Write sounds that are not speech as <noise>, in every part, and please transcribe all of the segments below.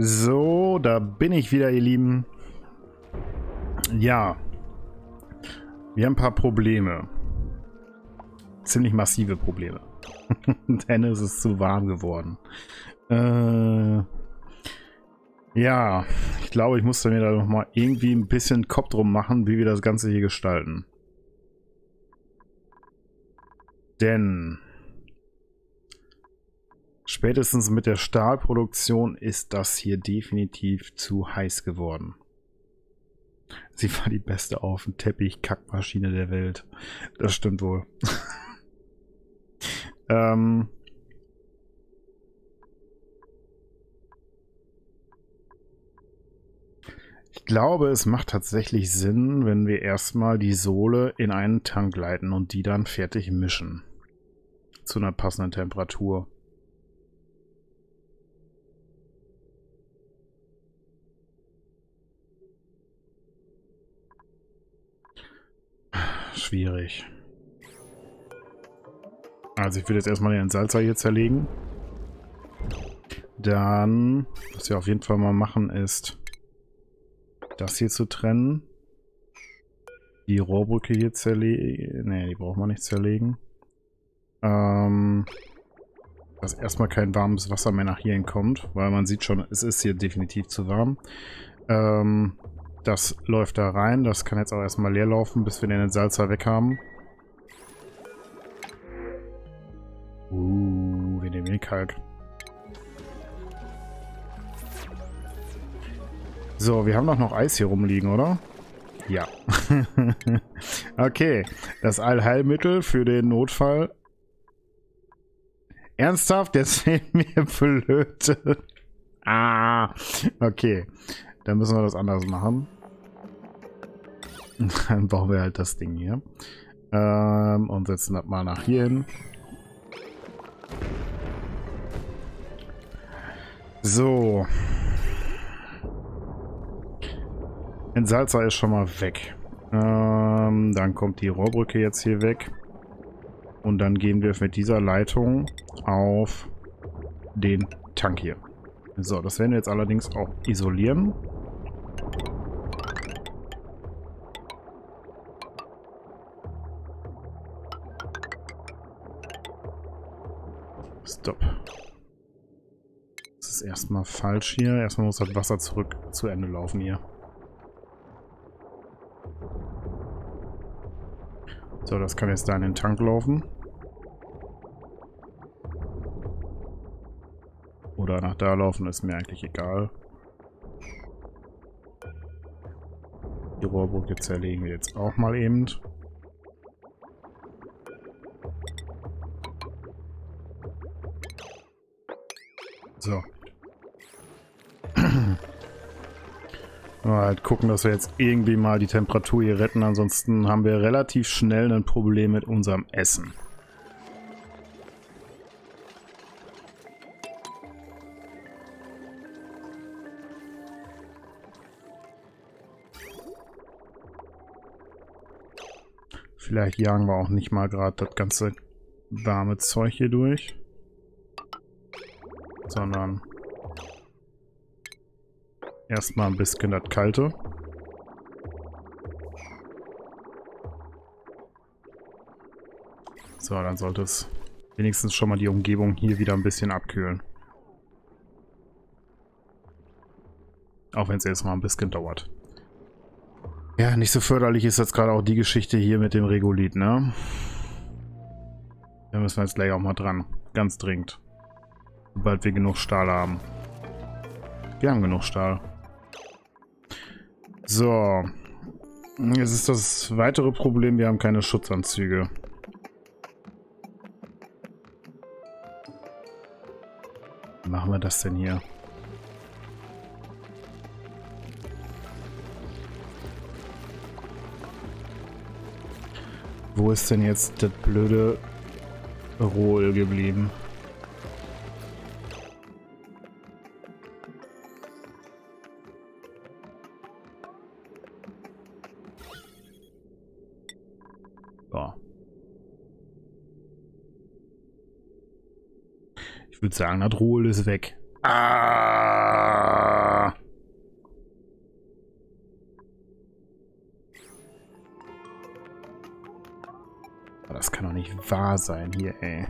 So, da bin ich wieder, ihr Lieben. Ja. Wir haben ein paar Probleme. Ziemlich massive Probleme. <laughs> Denn es ist zu warm geworden. Äh, ja, ich glaube, ich musste mir da noch mal irgendwie ein bisschen Kopf drum machen, wie wir das Ganze hier gestalten. Denn spätestens mit der Stahlproduktion ist das hier definitiv zu heiß geworden. Sie war die beste auf dem Teppich Kackmaschine der Welt. Das stimmt wohl. <laughs> ähm, Ich glaube, es macht tatsächlich Sinn, wenn wir erstmal die Sohle in einen Tank leiten und die dann fertig mischen. Zu einer passenden Temperatur. Schwierig. Also ich würde jetzt erstmal den Salzer hier zerlegen. Dann, was wir auf jeden Fall mal machen, ist das hier zu trennen. Die Rohrbrücke hier zerlegen. Ne, die braucht man nicht zerlegen. Ähm, dass erstmal kein warmes Wasser mehr nach hierhin kommt, weil man sieht schon, es ist hier definitiv zu warm. Ähm, das läuft da rein. Das kann jetzt auch erstmal leer laufen, bis wir den Salzer weg haben. Uh, wir nehmen den Kalk. So, wir haben doch noch Eis hier rumliegen, oder? Ja. <laughs> okay, das Allheilmittel für den Notfall. Ernsthaft? Jetzt fehlt mir Flöte. ah, okay. Dann müssen wir das anders machen. <laughs> Dann bauen wir halt das Ding hier. Ähm, und setzen das mal nach hier hin. So. Entsalzer ist schon mal weg. Ähm, dann kommt die Rohrbrücke jetzt hier weg. Und dann gehen wir mit dieser Leitung auf den Tank hier. So, das werden wir jetzt allerdings auch isolieren. Stopp. Das ist erstmal falsch hier. Erstmal muss das Wasser zurück zu Ende laufen hier. So, das kann jetzt da in den Tank laufen. Oder nach da laufen, ist mir eigentlich egal. Die Rohrbrücke zerlegen wir jetzt auch mal eben. So. <clears throat> halt gucken, dass wir jetzt irgendwie mal die Temperatur hier retten. Ansonsten haben wir relativ schnell ein Problem mit unserem Essen. Vielleicht jagen wir auch nicht mal gerade das ganze warme Zeug hier durch. Sondern Erstmal ein bisschen das Kalte. So, dann sollte es wenigstens schon mal die Umgebung hier wieder ein bisschen abkühlen. Auch wenn es jetzt mal ein bisschen dauert. Ja, nicht so förderlich ist jetzt gerade auch die Geschichte hier mit dem Regolith, ne? Da müssen wir jetzt gleich auch mal dran. Ganz dringend. Sobald wir genug Stahl haben. Wir haben genug Stahl. So. Jetzt ist das weitere Problem, wir haben keine Schutzanzüge. Wie machen wir das denn hier? Wo ist denn jetzt das blöde Rohl geblieben? Würde sagen, das Rohl ist weg. Ah. Das kann doch nicht wahr sein hier, ey.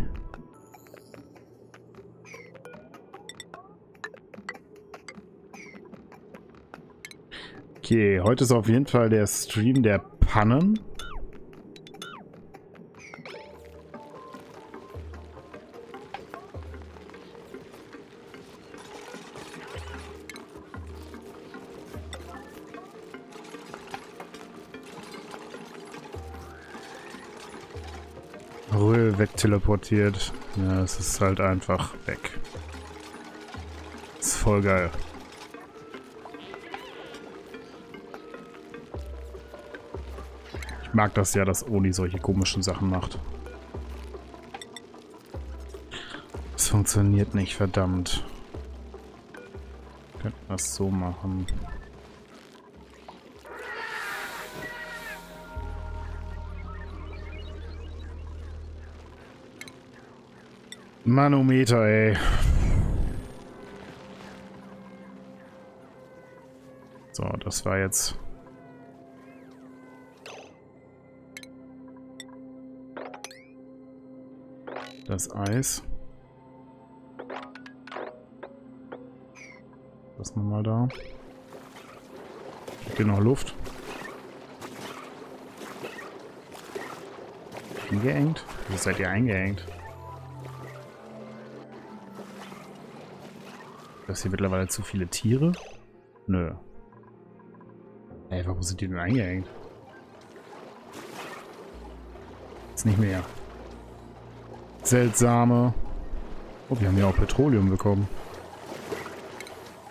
Okay, heute ist auf jeden Fall der Stream der Pannen. Ruhe wegteleportiert. Ja, es ist halt einfach weg. Ist voll geil. Ich mag das ja, dass Oni solche komischen Sachen macht. Es funktioniert nicht, verdammt. Könnten wir es so machen. Manometer, ey. So, das war jetzt... Das Eis. Das nochmal da. Gibt hier noch Luft? Eingeengt? Wie seid ihr eingeengt? Das hier mittlerweile zu viele Tiere? Nö. Ey, warum sind die denn eingehängt? Ist nicht mehr. Seltsame. Oh, wir haben ja auch Petroleum bekommen.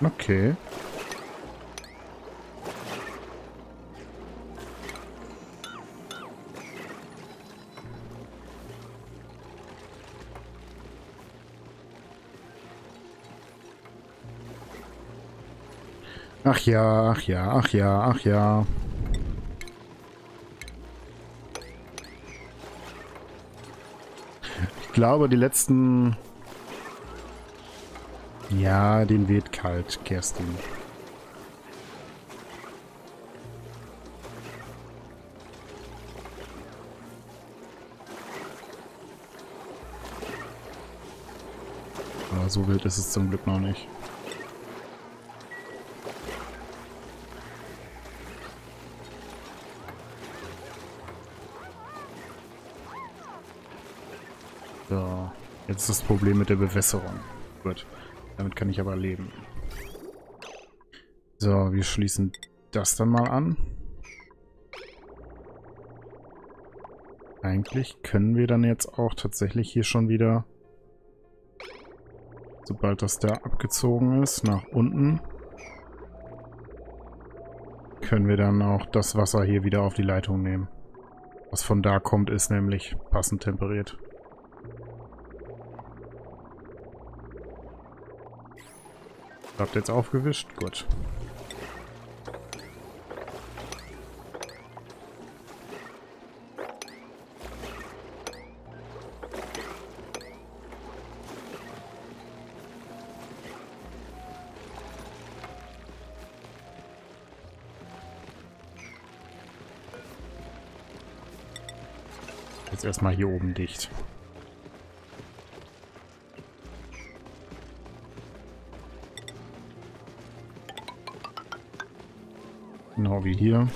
Okay. Ach ja, ach ja, ach ja, ach ja. Ich glaube, die letzten... Ja, den weht kalt, Kerstin. Aber so wild ist es zum Glück noch nicht. So, jetzt das Problem mit der Bewässerung. Gut, damit kann ich aber leben. So, wir schließen das dann mal an. Eigentlich können wir dann jetzt auch tatsächlich hier schon wieder, sobald das da abgezogen ist, nach unten, können wir dann auch das Wasser hier wieder auf die Leitung nehmen. Was von da kommt, ist nämlich passend temperiert. Habt ihr jetzt aufgewischt? Gut. Jetzt erstmal hier oben dicht. Genau wie hier.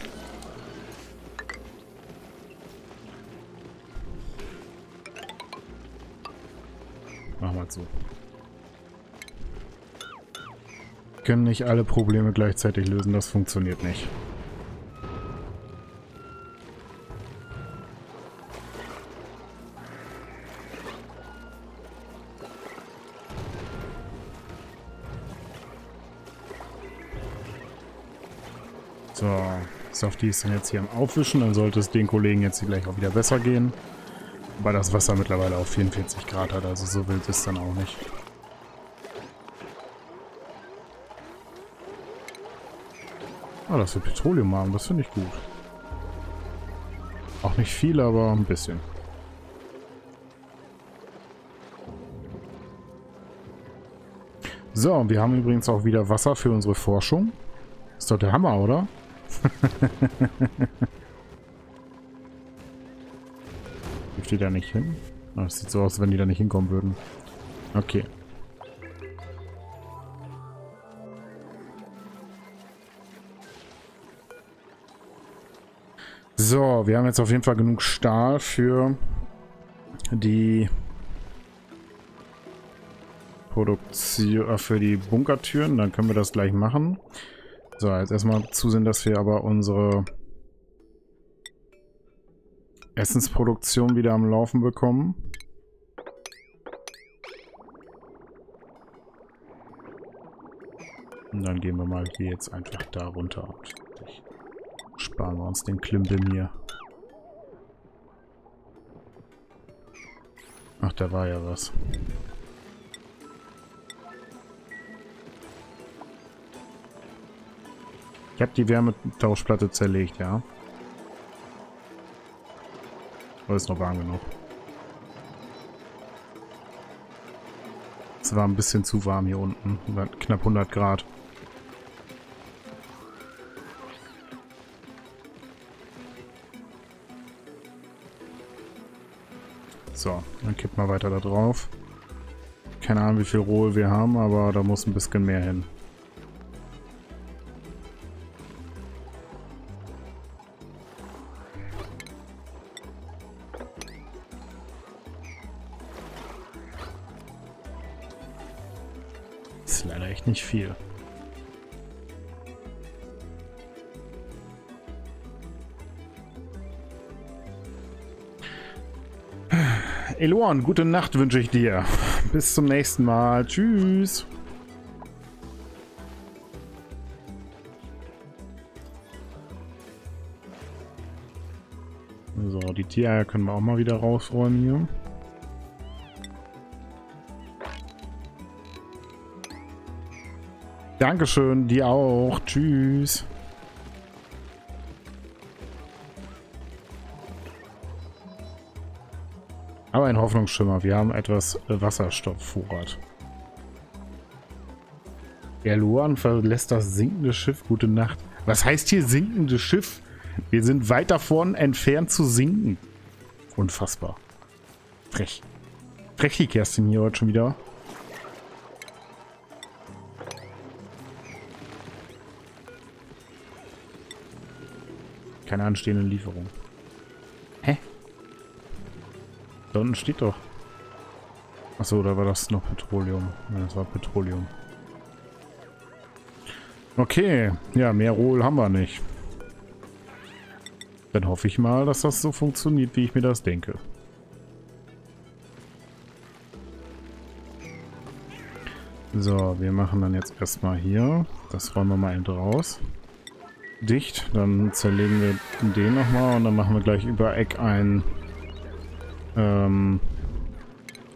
Machen wir so. Können nicht alle Probleme gleichzeitig lösen, das funktioniert nicht. Softie ist dann jetzt hier am Aufwischen, dann sollte es den Kollegen jetzt gleich auch wieder besser gehen. Wobei das Wasser mittlerweile auf 44 Grad hat, also so wild ist es dann auch nicht. Ah, dass wir Petroleum haben, das finde ich gut. Auch nicht viel, aber ein bisschen. So, wir haben übrigens auch wieder Wasser für unsere Forschung. Ist doch der Hammer, oder? <laughs> Dürfte da nicht hin? Das sieht so aus, wenn die da nicht hinkommen würden. Okay. So, wir haben jetzt auf jeden Fall genug Stahl für die Produktion, äh, für die Bunkertüren. Dann können wir das gleich machen. So, jetzt erstmal zusehen, dass wir aber unsere Essensproduktion wieder am Laufen bekommen. Und dann gehen wir mal hier jetzt einfach da runter und sparen wir uns den Klimbim hier. Ach, da war ja was. Ich habe die Wärmetauschplatte zerlegt, ja. Aber ist noch warm genug. Es war ein bisschen zu warm hier unten. Knapp 100 Grad. So, dann kippen wir weiter da drauf. Keine Ahnung, wie viel Rohl wir haben, aber da muss ein bisschen mehr hin. Nicht viel. Eloan, gute Nacht wünsche ich dir. Bis zum nächsten Mal. Tschüss. So, die Tiereier können wir auch mal wieder rausräumen hier. Dankeschön, dir auch. Tschüss. Aber ein Hoffnungsschimmer. Wir haben etwas Wasserstoffvorrat. Der Luan verlässt das sinkende Schiff. Gute Nacht. Was heißt hier sinkendes Schiff? Wir sind weit davon entfernt zu sinken. Unfassbar. Frech. Frech die Kerstin hier heute schon wieder. Keine anstehenden Lieferungen. Hä? Da unten steht doch. Achso, oder war das noch Petroleum? Nein, das war Petroleum. Okay, ja, mehr Rohl haben wir nicht. Dann hoffe ich mal, dass das so funktioniert, wie ich mir das denke. So, wir machen dann jetzt erstmal hier. Das räumen wir mal eben raus. Dicht. Dann zerlegen wir den nochmal und dann machen wir gleich über Eck ein ähm,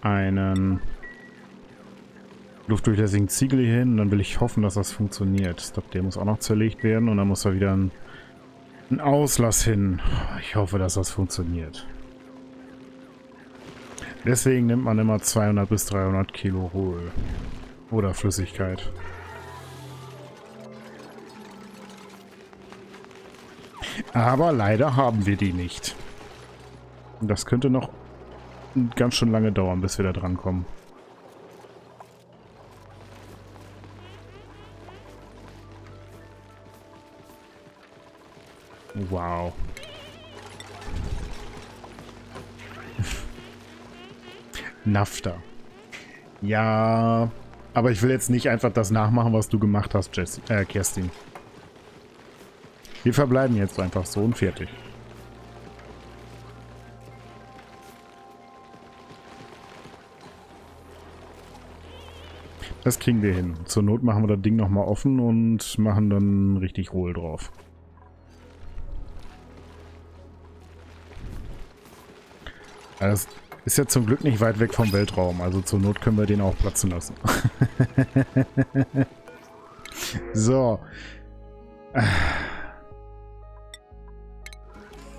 einen luftdurchlässigen Ziegel hier hin. Und dann will ich hoffen, dass das funktioniert. Ich glaube, der muss auch noch zerlegt werden. Und dann muss da wieder ein, ein Auslass hin. Ich hoffe, dass das funktioniert. Deswegen nimmt man immer 200 bis 300 Kilo Hohl. Oder Flüssigkeit. Aber leider haben wir die nicht. Das könnte noch ganz schön lange dauern, bis wir da dran kommen. Wow. <laughs> Nafta. Ja, aber ich will jetzt nicht einfach das nachmachen, was du gemacht hast, Jess äh, Kerstin. Wir verbleiben jetzt einfach so und fertig. Das kriegen wir hin. Zur Not machen wir das Ding nochmal offen und machen dann richtig Rohl drauf. Das ist ja zum Glück nicht weit weg vom Weltraum, also zur Not können wir den auch platzen lassen. <laughs> so.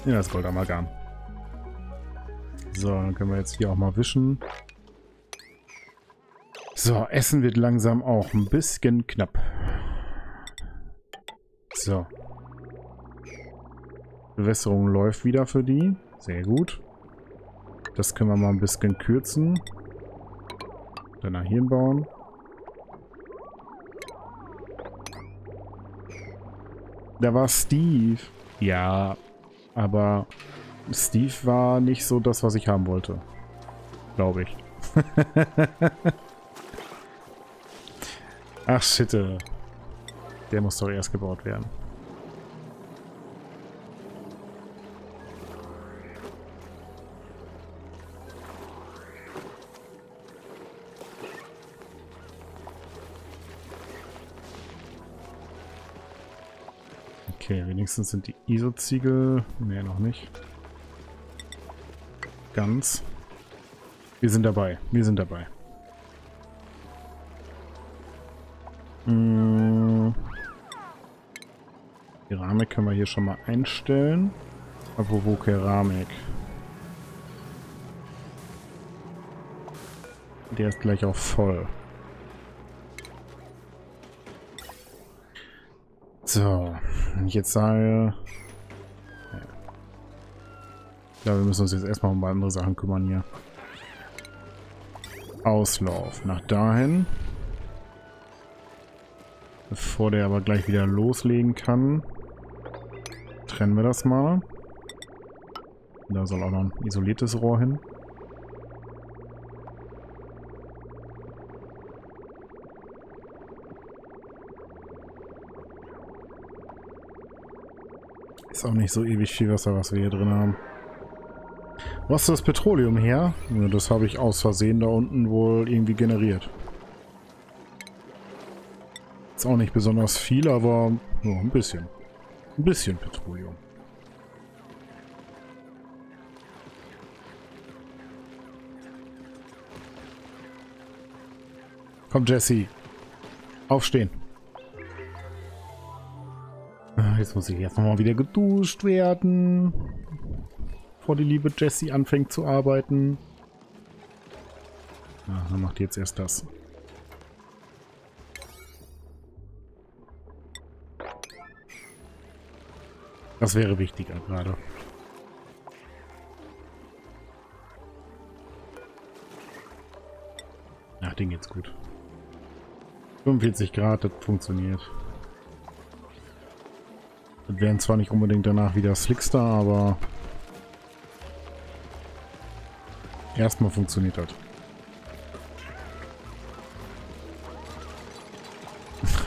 Ja, das Goldamalgam. So, dann können wir jetzt hier auch mal wischen. So, Essen wird langsam auch ein bisschen knapp. So. Bewässerung läuft wieder für die. Sehr gut. Das können wir mal ein bisschen kürzen. Danach hier bauen. Da war Steve. Ja, aber Steve war nicht so das, was ich haben wollte. Glaube ich. <laughs> Ach, shit. Der muss doch erst gebaut werden. Okay, wenigstens sind die ISO-Ziegel... Ne, noch nicht. Ganz. Wir sind dabei. Wir sind dabei. Hm. Keramik können wir hier schon mal einstellen. Apropos Keramik. Der ist gleich auch voll. So, wenn ich jetzt sage... Ja, wir müssen uns jetzt erstmal um andere Sachen kümmern hier. Auslauf. Nach dahin. Bevor der aber gleich wieder loslegen kann, trennen wir das mal. Da soll auch noch ein isoliertes Rohr hin. Auch nicht so ewig viel Wasser, was wir hier drin haben. Was ist das Petroleum her? Ja, das habe ich aus Versehen da unten wohl irgendwie generiert. Ist auch nicht besonders viel, aber ja, ein bisschen. Ein bisschen Petroleum. Komm, Jesse. Aufstehen. Ah, jetzt muss ich erst mal wieder geduscht werden. Bevor die liebe Jessie anfängt zu arbeiten. Ah, dann macht jetzt erst das. Das wäre wichtiger gerade. Ach, den geht's gut. 45 Grad, das funktioniert. Das wären zwar nicht unbedingt danach wieder Slickstar, aber erstmal funktioniert das.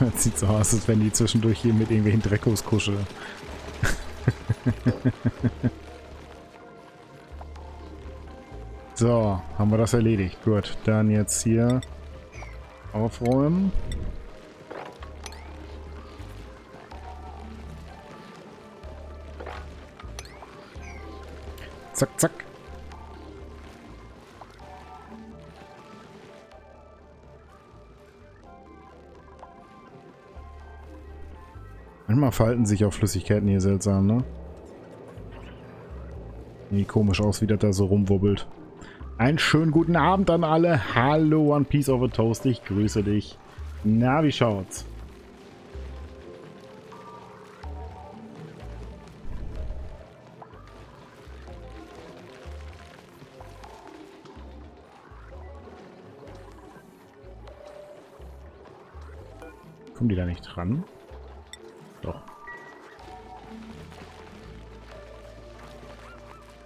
<laughs> das sieht so aus, als wenn die zwischendurch hier mit irgendwelchen Dreckos kuscheln. <laughs> so, haben wir das erledigt. Gut, dann jetzt hier aufräumen. Zack, zack. Manchmal verhalten sich auch Flüssigkeiten hier seltsam, ne? Wie komisch aus, wie das da so rumwubbelt. Einen schönen guten Abend an alle. Hallo One Piece of a Toast, ich grüße dich. Na, wie schaut's? Da nicht dran? Doch.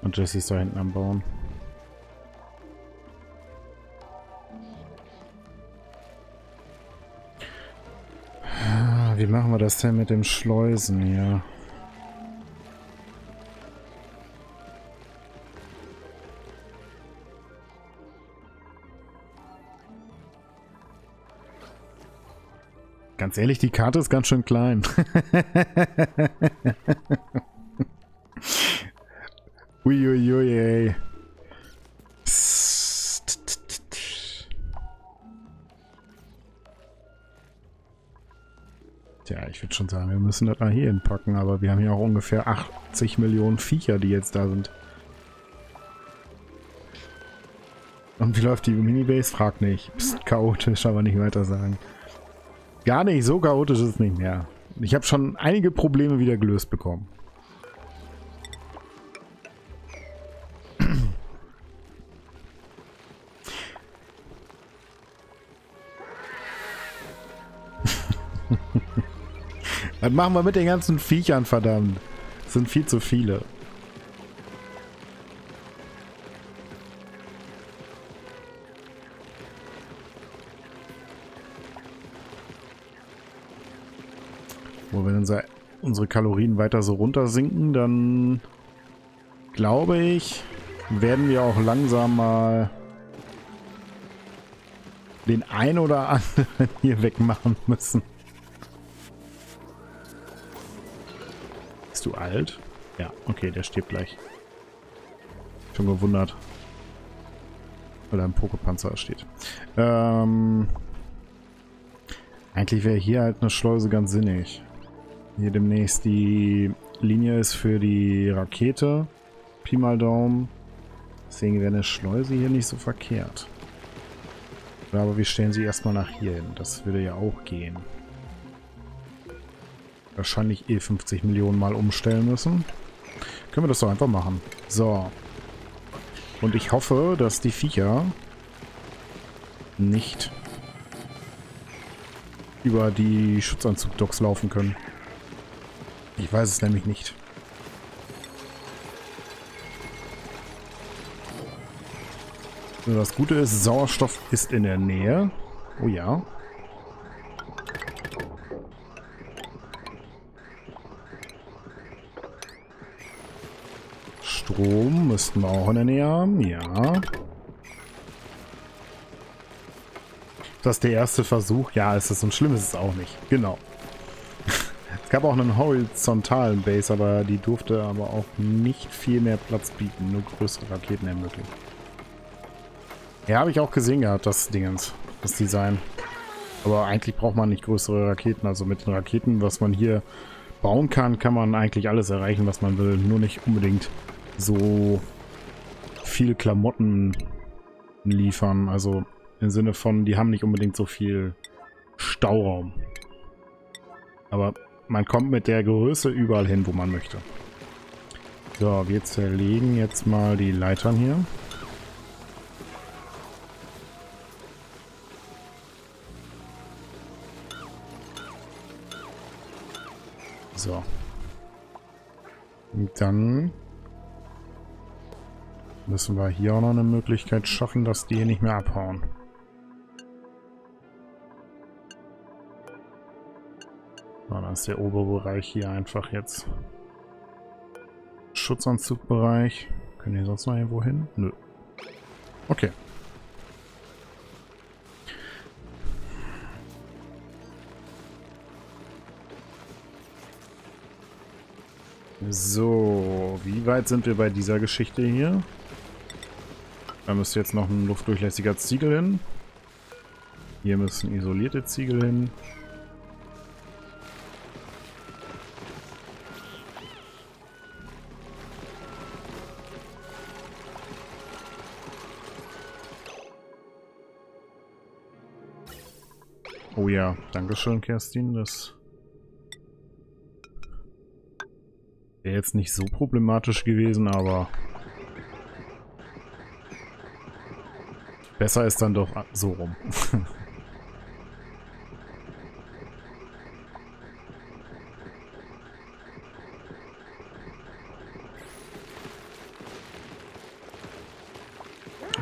Und Jesse ist da hinten am Bauen. Wie machen wir das denn mit dem Schleusen hier? Ganz ehrlich, die Karte ist ganz schön klein. <laughs> Uiuiui, ey. Tja, ich würde schon sagen, wir müssen das mal hier hinpacken, aber wir haben hier auch ungefähr 80 Millionen Viecher, die jetzt da sind. Und wie läuft die Minibase? Frag nicht. Psst, chaotisch, aber nicht weiter sagen. Gar nicht, so chaotisch ist es nicht mehr. Ich habe schon einige Probleme wieder gelöst bekommen. <laughs> Was machen wir mit den ganzen Viechern, verdammt? Das sind viel zu viele. Unser, unsere Kalorien weiter so runter sinken, dann glaube ich, werden wir auch langsam mal den ein oder <laughs> anderen hier wegmachen müssen. Bist du alt? Ja, okay, der stirbt gleich. Schon gewundert. Weil da ein Pokepanzer steht. Ähm, eigentlich wäre hier halt eine Schleuse ganz sinnig. Hier demnächst die Linie ist für die Rakete. Pi mal Daumen. Deswegen wäre eine Schleuse hier nicht so verkehrt. Aber wir stellen sie erstmal nach hier hin. Das würde ja auch gehen. Wahrscheinlich eh 50 Millionen Mal umstellen müssen. Können wir das doch einfach machen. So. Und ich hoffe, dass die Viecher nicht über die Schutzanzug-Docks laufen können. Ich weiß es nämlich nicht. Das Gute ist, Sauerstoff ist in der Nähe. Oh ja. Strom müssten wir auch in der Nähe haben. Ja. Das ist der erste Versuch. Ja, ist es so schlimm ist es auch nicht. Genau. Gab auch einen horizontalen Base, aber die durfte aber auch nicht viel mehr Platz bieten. Nur größere Raketen ermöglichen. Ja, habe ich auch gesehen gehabt, das Dingens. Das Design. Aber eigentlich braucht man nicht größere Raketen. Also mit den Raketen, was man hier bauen kann, kann man eigentlich alles erreichen, was man will. Nur nicht unbedingt so viel Klamotten liefern. Also im Sinne von, die haben nicht unbedingt so viel Stauraum. Aber man kommt mit der Größe überall hin, wo man möchte. So, wir zerlegen jetzt mal die Leitern hier. So. Und dann müssen wir hier auch noch eine Möglichkeit schaffen, dass die hier nicht mehr abhauen. Dann ist der obere Bereich hier einfach jetzt Schutzanzugbereich. Können die sonst noch irgendwo hin? Nö. Okay. So, wie weit sind wir bei dieser Geschichte hier? Da müsste jetzt noch ein luftdurchlässiger Ziegel hin. Hier müssen isolierte Ziegel hin. Oh ja, Dankeschön, Kerstin. Das Wäre jetzt nicht so problematisch gewesen, aber... Besser ist dann doch so rum. <laughs>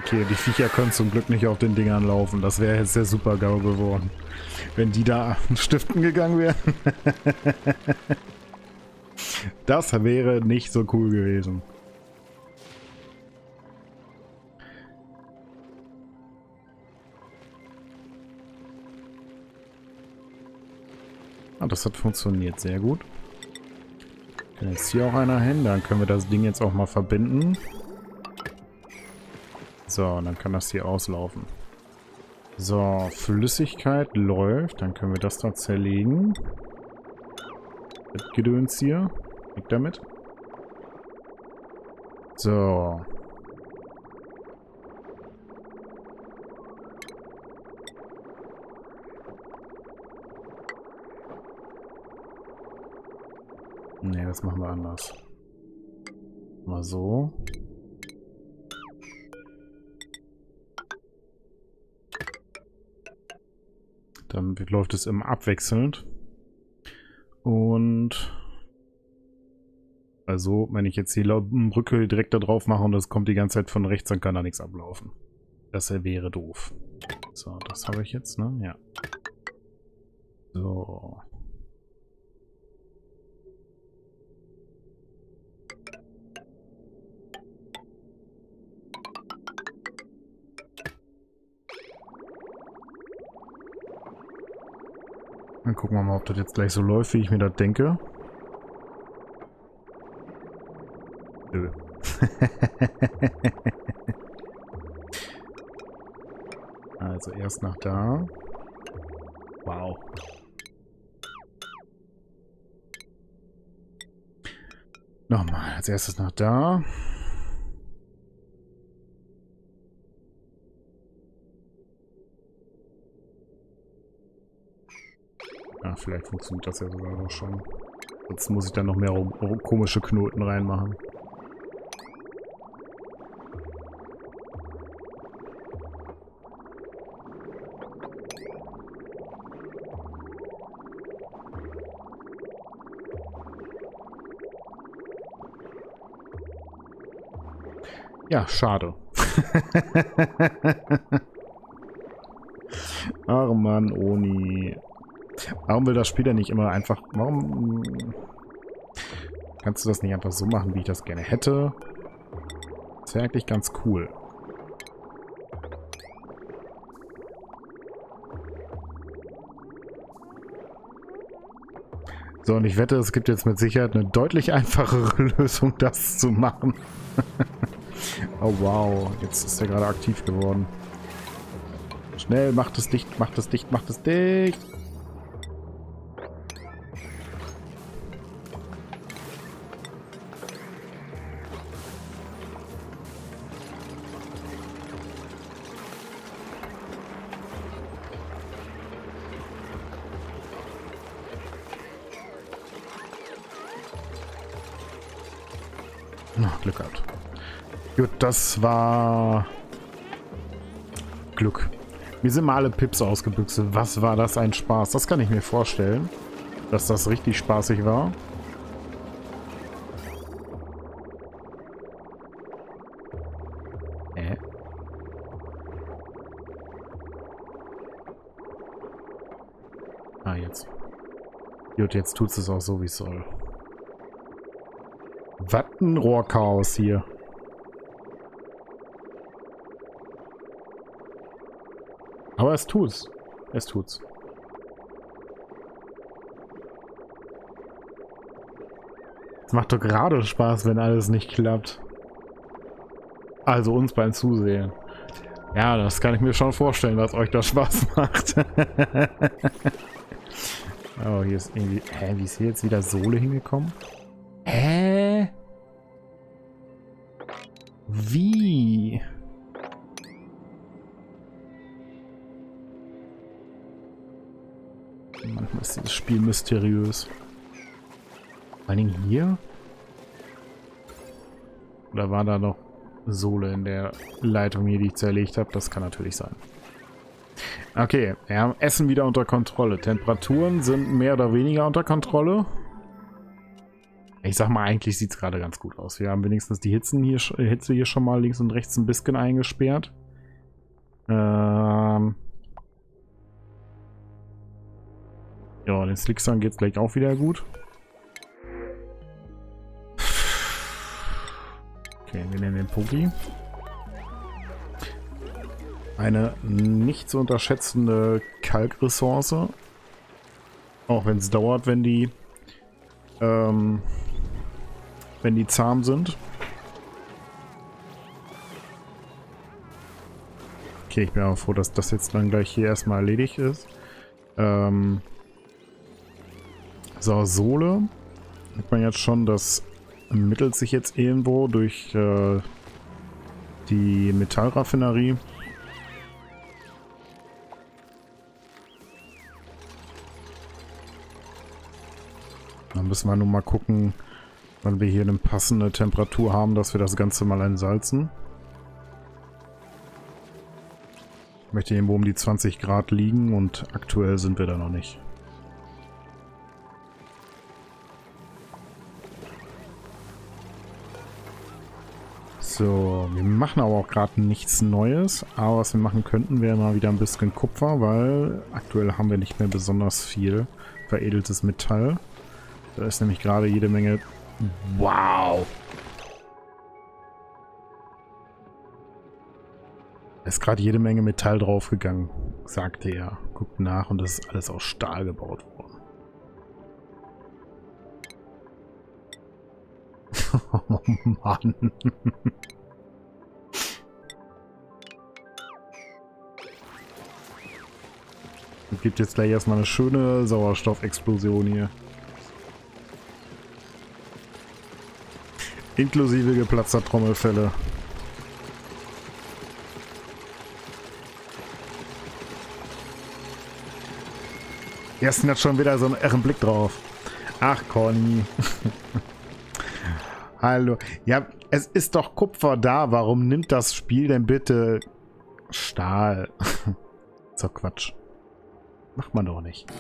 Okay, die Viecher können zum Glück nicht auf den Dingern laufen. Das wäre jetzt der Super-GAU geworden. Wenn die da stiften gegangen wären. Das wäre nicht so cool gewesen. Ah, das hat funktioniert sehr gut. Kann jetzt hier auch einer hin. Dann können wir das Ding jetzt auch mal verbinden. So, dann kann das hier auslaufen. So, Flüssigkeit läuft. Dann können wir das da zerlegen. Das Gedöns hier. Weg damit. So. Ne, das machen wir anders. Mal so. Dann läuft es immer abwechselnd. Und also, wenn ich jetzt die Brücke direkt da drauf mache und das kommt die ganze Zeit von rechts, dann kann da nichts ablaufen. Das wäre doof. So, das habe ich jetzt, ne? Ja. Gucken wir mal, ob das jetzt gleich so läuft, wie ich mir das denke. Nö. <laughs> also erst nach da. Wow. Nochmal, als erstes nach da. Vielleicht funktioniert das ja sogar noch schon. Jetzt muss ich dann noch mehr komische Knoten reinmachen. Ja, schade. <laughs> Ach Mann, Oni. Warum will das Spiel denn nicht immer einfach... Warum... Kannst du das nicht einfach so machen, wie ich das gerne hätte? Das wäre eigentlich ganz cool. So, und ich wette, es gibt jetzt mit Sicherheit eine deutlich einfachere <laughs> Lösung, das zu machen. <laughs> Oh wow, jetzt ist er gerade aktiv geworden. Schnell, macht es dicht, macht es dicht, macht es dicht. Das war Glück. Mir sind mal alle Pips ausgebüchselt. Was war das ein Spaß? Das kann ich mir vorstellen, dass das richtig spaßig war. Äh? Ah, jetzt. Gut, jetzt tut es auch so, wie es soll. Was ein Rohrchaos hier. Aber es tut's. Es tut's. Es macht doch gerade Spaß, wenn alles nicht klappt. Also uns beim Zusehen. Ja, das kann ich mir schon vorstellen, dass euch das Spaß <laughs> macht. oh, hier ist irgendwie... Hä, wie ist hier jetzt wieder Sohle hingekommen? Hä? Wie? Dieses Spiel mysteriös. Vor allen Dingen hier? Oder war da noch Sohle in der Leitung hier, die ich zerlegt habe? Das kann natürlich sein. Okay, wir haben Essen wieder unter Kontrolle. Temperaturen sind mehr oder weniger unter Kontrolle. Ich sag mal, eigentlich sieht es gerade ganz gut aus. Wir haben wenigstens die Hitzen hier, Hitze hier schon mal links und rechts ein bisschen eingesperrt. Ähm, Ja, den Slickstern geht es gleich auch wieder gut. Okay, wir nehmen den Poki. Eine nicht zu unterschätzende Kalkressource. Auch wenn es dauert, wenn die ähm, wenn die zahm sind. Okay, ich bin aber froh, dass das jetzt dann gleich hier erstmal erledigt ist. Ähm, so, Sohle. Sieht man jetzt schon, das ermittelt sich jetzt irgendwo durch äh, die Metallraffinerie. Dann müssen wir nur mal gucken, wann wir hier eine passende Temperatur haben, dass wir das Ganze mal entsalzen. Ich möchte irgendwo um die 20 Grad liegen und aktuell sind wir da noch nicht. So, wir machen aber auch gerade nichts Neues. Aber was wir machen könnten, wäre mal wieder ein bisschen Kupfer, weil aktuell haben wir nicht mehr besonders viel veredeltes Metall. Da ist nämlich gerade jede Menge... Wow! Da ist gerade jede Menge Metall draufgegangen, sagte er. Guckt nach und das ist alles aus Stahl gebaut worden. <laughs> oh Mann. Es gibt jetzt gleich erstmal eine schöne Sauerstoffexplosion hier. Inklusive geplatzter Trommelfälle. Ersten hat schon wieder so einen irren Blick drauf. Ach, Conny. <laughs> Hallo. Ja, es ist doch Kupfer da. Warum nimmt das Spiel denn bitte Stahl? <laughs> so Quatsch. Macht man doch nicht. <laughs>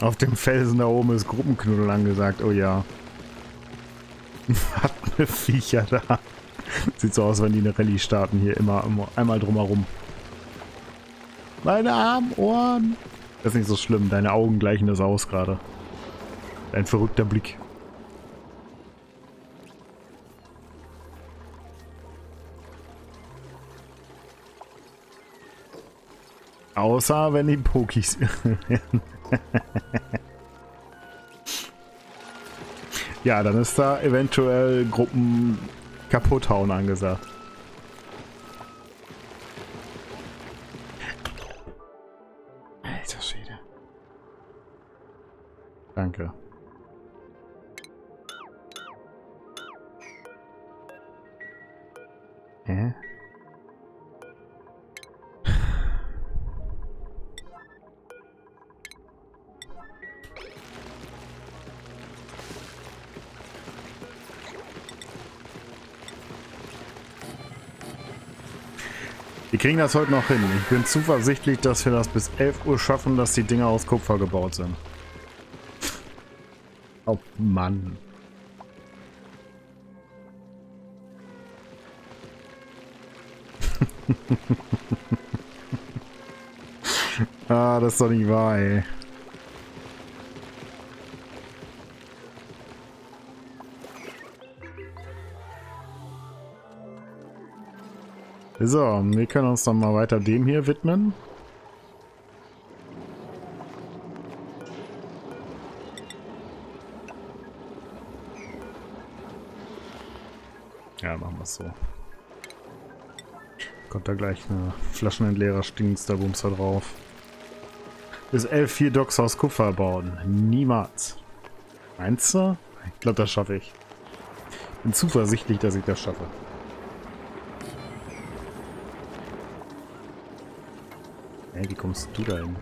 Auf dem Felsen da oben ist Gruppenknuddel angesagt. Oh ja. <laughs> Hat eine Viecher da. <laughs> Sieht so aus, wenn die eine Rallye starten hier immer, immer einmal drumherum. Meine armen Ohren. Das ist nicht so schlimm. Deine Augen gleichen das aus gerade. Ein verrückter Blick. Außer wenn die Pokis <laughs> ja, dann ist da eventuell Gruppen kaputt hauen angesagt. Kriegen das heute noch hin. Ich bin zuversichtlich, dass wir das bis 11 Uhr schaffen, dass die Dinger aus Kupfer gebaut sind. Oh Mann. <laughs> ah, das ist doch nicht wahr, ey. So, wir können uns dann mal weiter dem hier widmen. Ja, machen wir es so. Kommt da gleich eine Flaschenentleerer Stingster Bumster drauf. Bis 11 vier Docks aus Kupfer bauen. Niemals. Meinst du? Ich glaube, das schaffe ich. Bin zuversichtlich, dass ich das schaffe. Hey, wie kommst du da hin?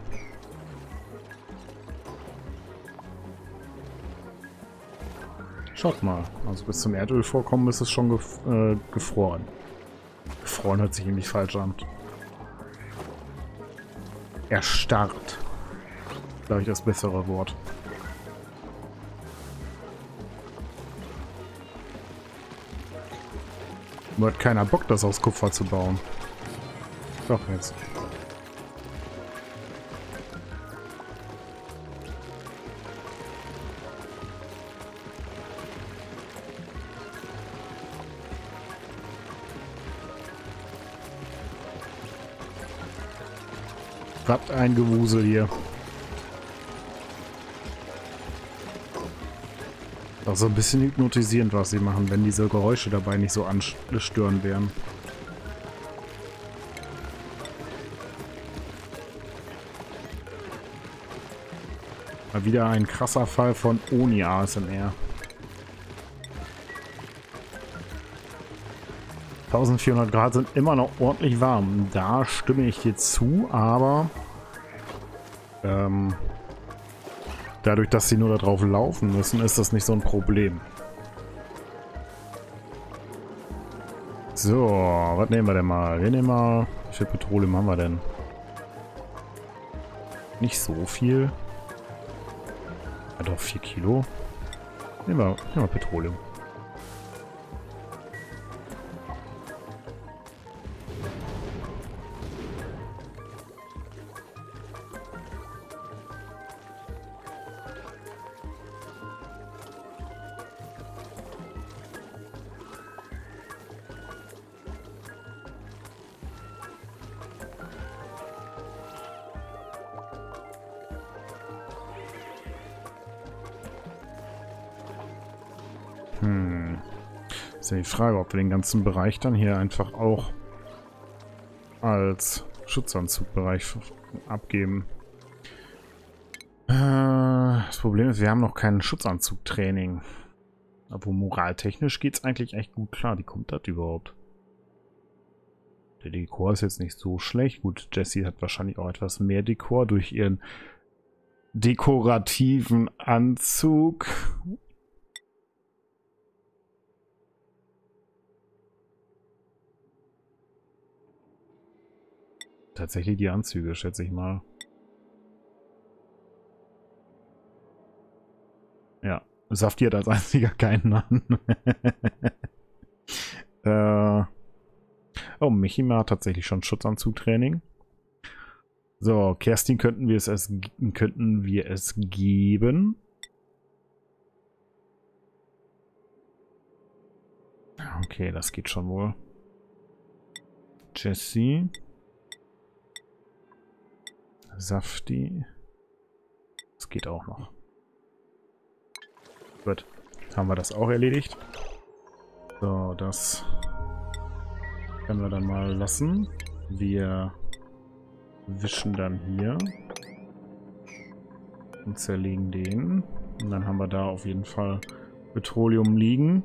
Schaut mal, also bis zum Erdölvorkommen ist es schon gef äh, gefroren. Gefroren hört sich irgendwie falsch an. Erstarrt. Glaube ich das bessere Wort. Nur hat keiner Bock, das aus Kupfer zu bauen. Doch, jetzt. Was ein Gewusel hier. Auch so ein bisschen hypnotisierend, was sie machen, wenn diese Geräusche dabei nicht so anstörend wären. Mal wieder ein krasser Fall von Oni ASMR. 1400 Grad sind immer noch ordentlich warm. Da stimme ich dir zu, aber ähm, dadurch, dass sie nur darauf laufen müssen, ist das nicht so ein Problem. So, was nehmen wir denn mal? Wir nehmen mal... Wie viel Petroleum haben wir denn? Nicht so viel. Ja doch, 4 Kilo. Nehmen wir, nehmen wir Petroleum. Ist ja die Frage, ob wir den ganzen Bereich dann hier einfach auch als Schutzanzugbereich abgeben. Äh, das Problem ist, wir haben noch kein Schutzanzugtraining. Aber moraltechnisch geht es eigentlich echt gut klar. Wie kommt das überhaupt? Der Dekor ist jetzt nicht so schlecht. Gut, Jessie hat wahrscheinlich auch etwas mehr Dekor durch ihren dekorativen Anzug. Tatsächlich die Anzüge, schätze ich mal. Ja, Safti hat als einziger keinen an. <laughs> äh, oh, Michima hat tatsächlich schon Schutzanzugtraining. So, Kerstin könnten wir es, es könnten wir es geben. Okay, das geht schon wohl. Jessie. Safti. Das geht auch noch. Gut, haben wir das auch erledigt. So, das können wir dann mal lassen. Wir wischen dann hier und zerlegen den. Und dann haben wir da auf jeden Fall Petroleum liegen.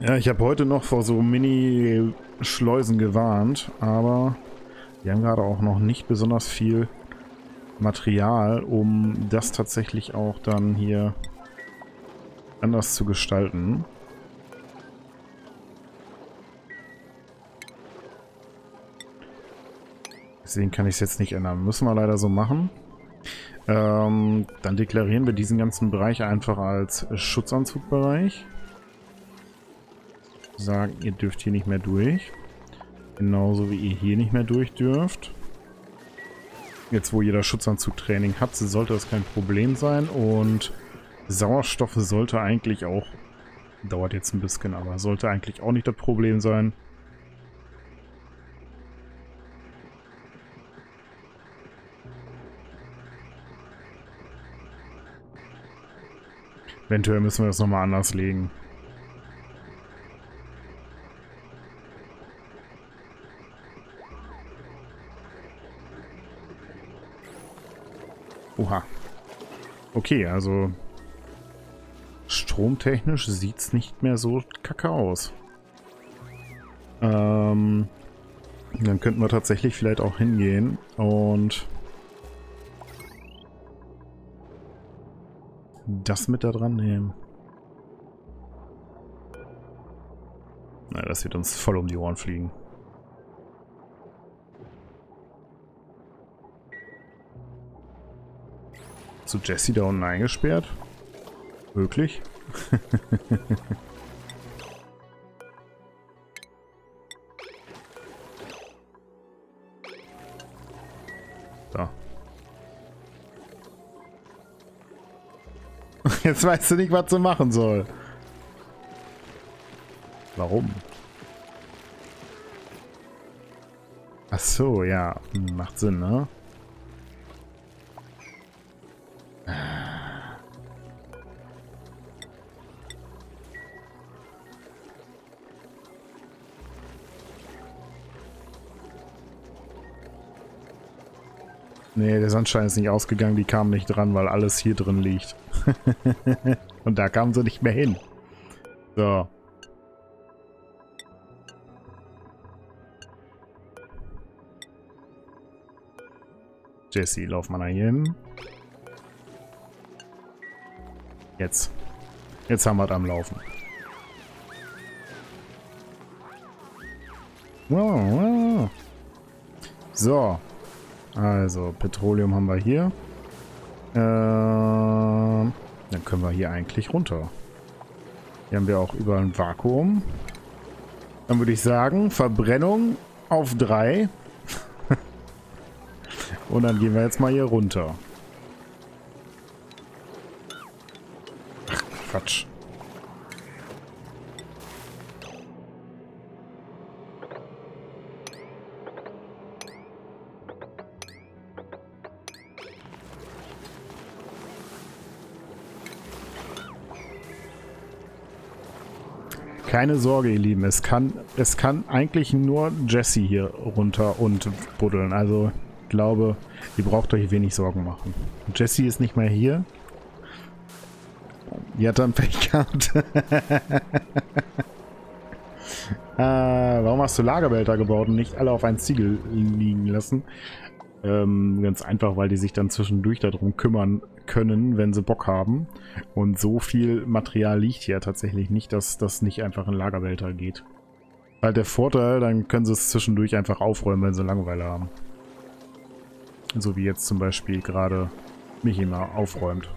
Ja, ich habe heute noch vor so Mini-Schleusen gewarnt, aber wir haben gerade auch noch nicht besonders viel Material, um das tatsächlich auch dann hier anders zu gestalten. Deswegen kann ich es jetzt nicht ändern. Müssen wir leider so machen. Ähm, dann deklarieren wir diesen ganzen Bereich einfach als Schutzanzugbereich. Sagen, ihr dürft hier nicht mehr durch. Genauso wie ihr hier nicht mehr durch dürft. Jetzt, wo jeder Schutzanzugtraining hat, sollte das kein Problem sein. Und Sauerstoff sollte eigentlich auch, dauert jetzt ein bisschen, aber sollte eigentlich auch nicht das Problem sein. Eventuell müssen wir das nochmal anders legen. Oha. Okay, also stromtechnisch sieht es nicht mehr so kacke aus. Ähm, dann könnten wir tatsächlich vielleicht auch hingehen und das mit da dran nehmen. Na, das wird uns voll um die Ohren fliegen. Zu Jesse da unten eingesperrt? Wirklich? <laughs> so. <laughs> Jetzt weißt du nicht, was sie machen soll. Warum? Ach so, ja. Macht Sinn, ne? Nee, der Sandstein ist nicht ausgegangen, die kamen nicht dran, weil alles hier drin liegt. <laughs> Und da kamen sie nicht mehr hin. So. Jesse, lauf mal nach hin. Jetzt. Jetzt haben wir es am Laufen. Wow, wow. So. Also, Petroleum haben wir hier. Ähm, dann können wir hier eigentlich runter. Hier haben wir auch überall ein Vakuum. Dann würde ich sagen, Verbrennung auf 3. <laughs> Und dann gehen wir jetzt mal hier runter. Ach, Quatsch. Keine Sorge, ihr Lieben. Es kann, es kann eigentlich nur Jesse hier runter und buddeln. Also, ich glaube, ihr braucht euch wenig Sorgen machen. Jesse ist nicht mehr hier. Die hat dann Pech gehabt. <laughs> äh, warum hast du Lagerbehälter gebaut und nicht alle auf einen Ziegel liegen lassen? Ähm, ganz einfach, weil die sich dann zwischendurch darum kümmern können, wenn sie Bock haben. Und so viel Material liegt hier tatsächlich nicht, dass das nicht einfach in Lagerwälder geht. Halt der Vorteil, dann können sie es zwischendurch einfach aufräumen, wenn sie Langeweile haben. So wie jetzt zum Beispiel gerade mich immer aufräumt.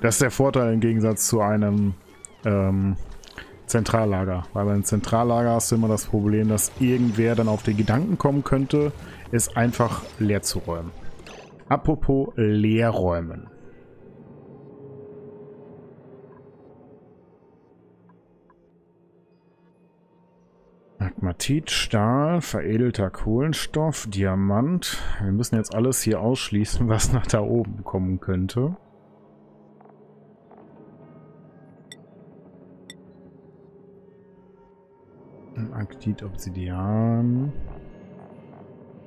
Das ist der Vorteil im Gegensatz zu einem ähm, Zentrallager. Weil beim Zentrallager hast du immer das Problem, dass irgendwer dann auf den Gedanken kommen könnte, es einfach leer zu räumen. Apropos Leerräumen. Magmatit, Stahl, veredelter Kohlenstoff, Diamant. Wir müssen jetzt alles hier ausschließen, <laughs> was nach da oben kommen könnte. Aktit, Obsidian,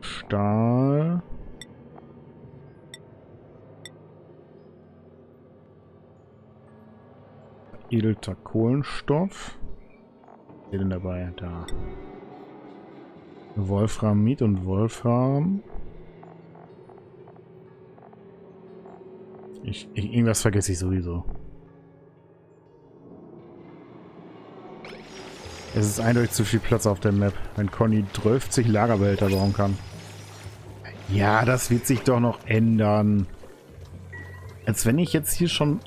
Stahl. Edelter Kohlenstoff. Was ist denn dabei? Da. Wolframit und Wolfram. Ich, ich, irgendwas vergesse ich sowieso. Es ist eindeutig zu viel Platz auf der Map, wenn Conny 12 Lagerbehälter bauen kann. Ja, das wird sich doch noch ändern. Als wenn ich jetzt hier schon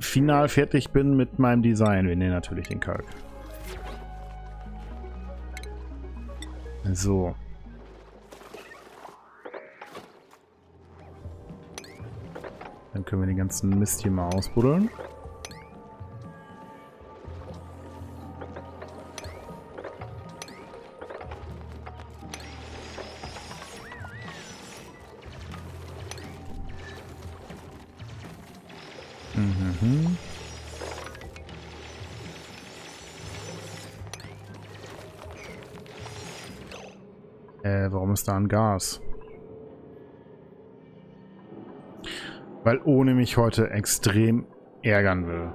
final fertig bin mit meinem Design. Wir nehmen natürlich den Kalk. So. Dann können wir den ganzen Mist hier mal ausbuddeln. Da ein Gas? Weil ohne mich heute extrem ärgern will.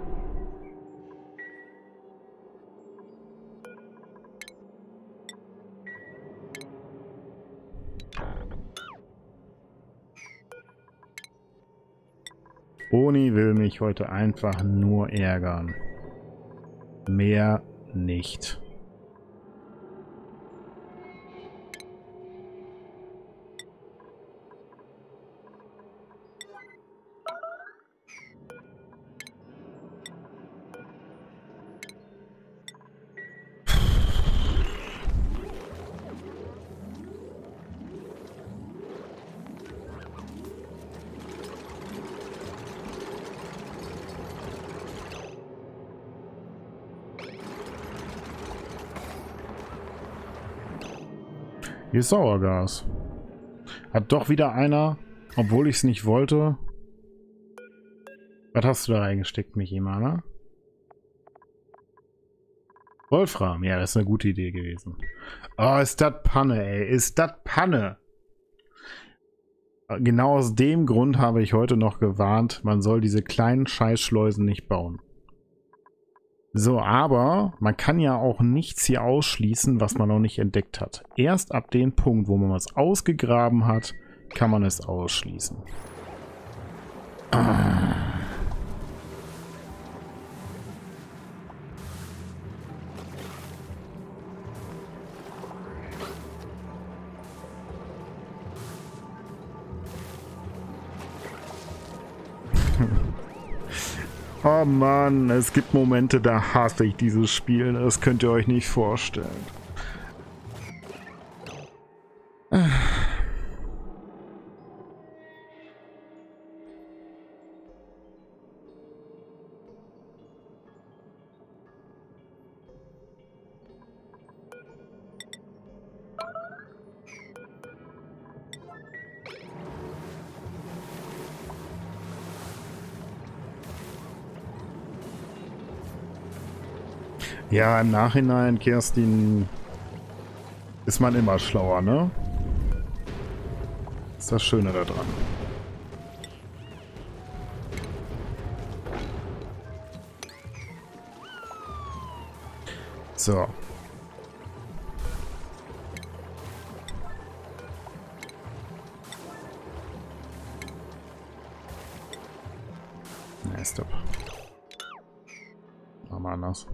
Boni will mich heute einfach nur ärgern. Mehr nicht. Hier Sauergas. Hat doch wieder einer, obwohl ich es nicht wollte. Was hast du da reingesteckt, Michimana? Wolfram, ja, das ist eine gute Idee gewesen. Oh, ist das Panne, ey. Ist das Panne. Genau aus dem Grund habe ich heute noch gewarnt, man soll diese kleinen Scheißschleusen nicht bauen. So, aber man kann ja auch nichts hier ausschließen, was man noch nicht entdeckt hat. Erst ab dem Punkt, wo man was ausgegraben hat, kann man es ausschließen. Ah. Oh Mann, es gibt Momente, da hasse ich dieses Spiel. Das könnt ihr euch nicht vorstellen. Ja, im Nachhinein, Kerstin, ist man immer schlauer, ne? ist das Schöne daran. So. Nee, stopp. Machen wir anders.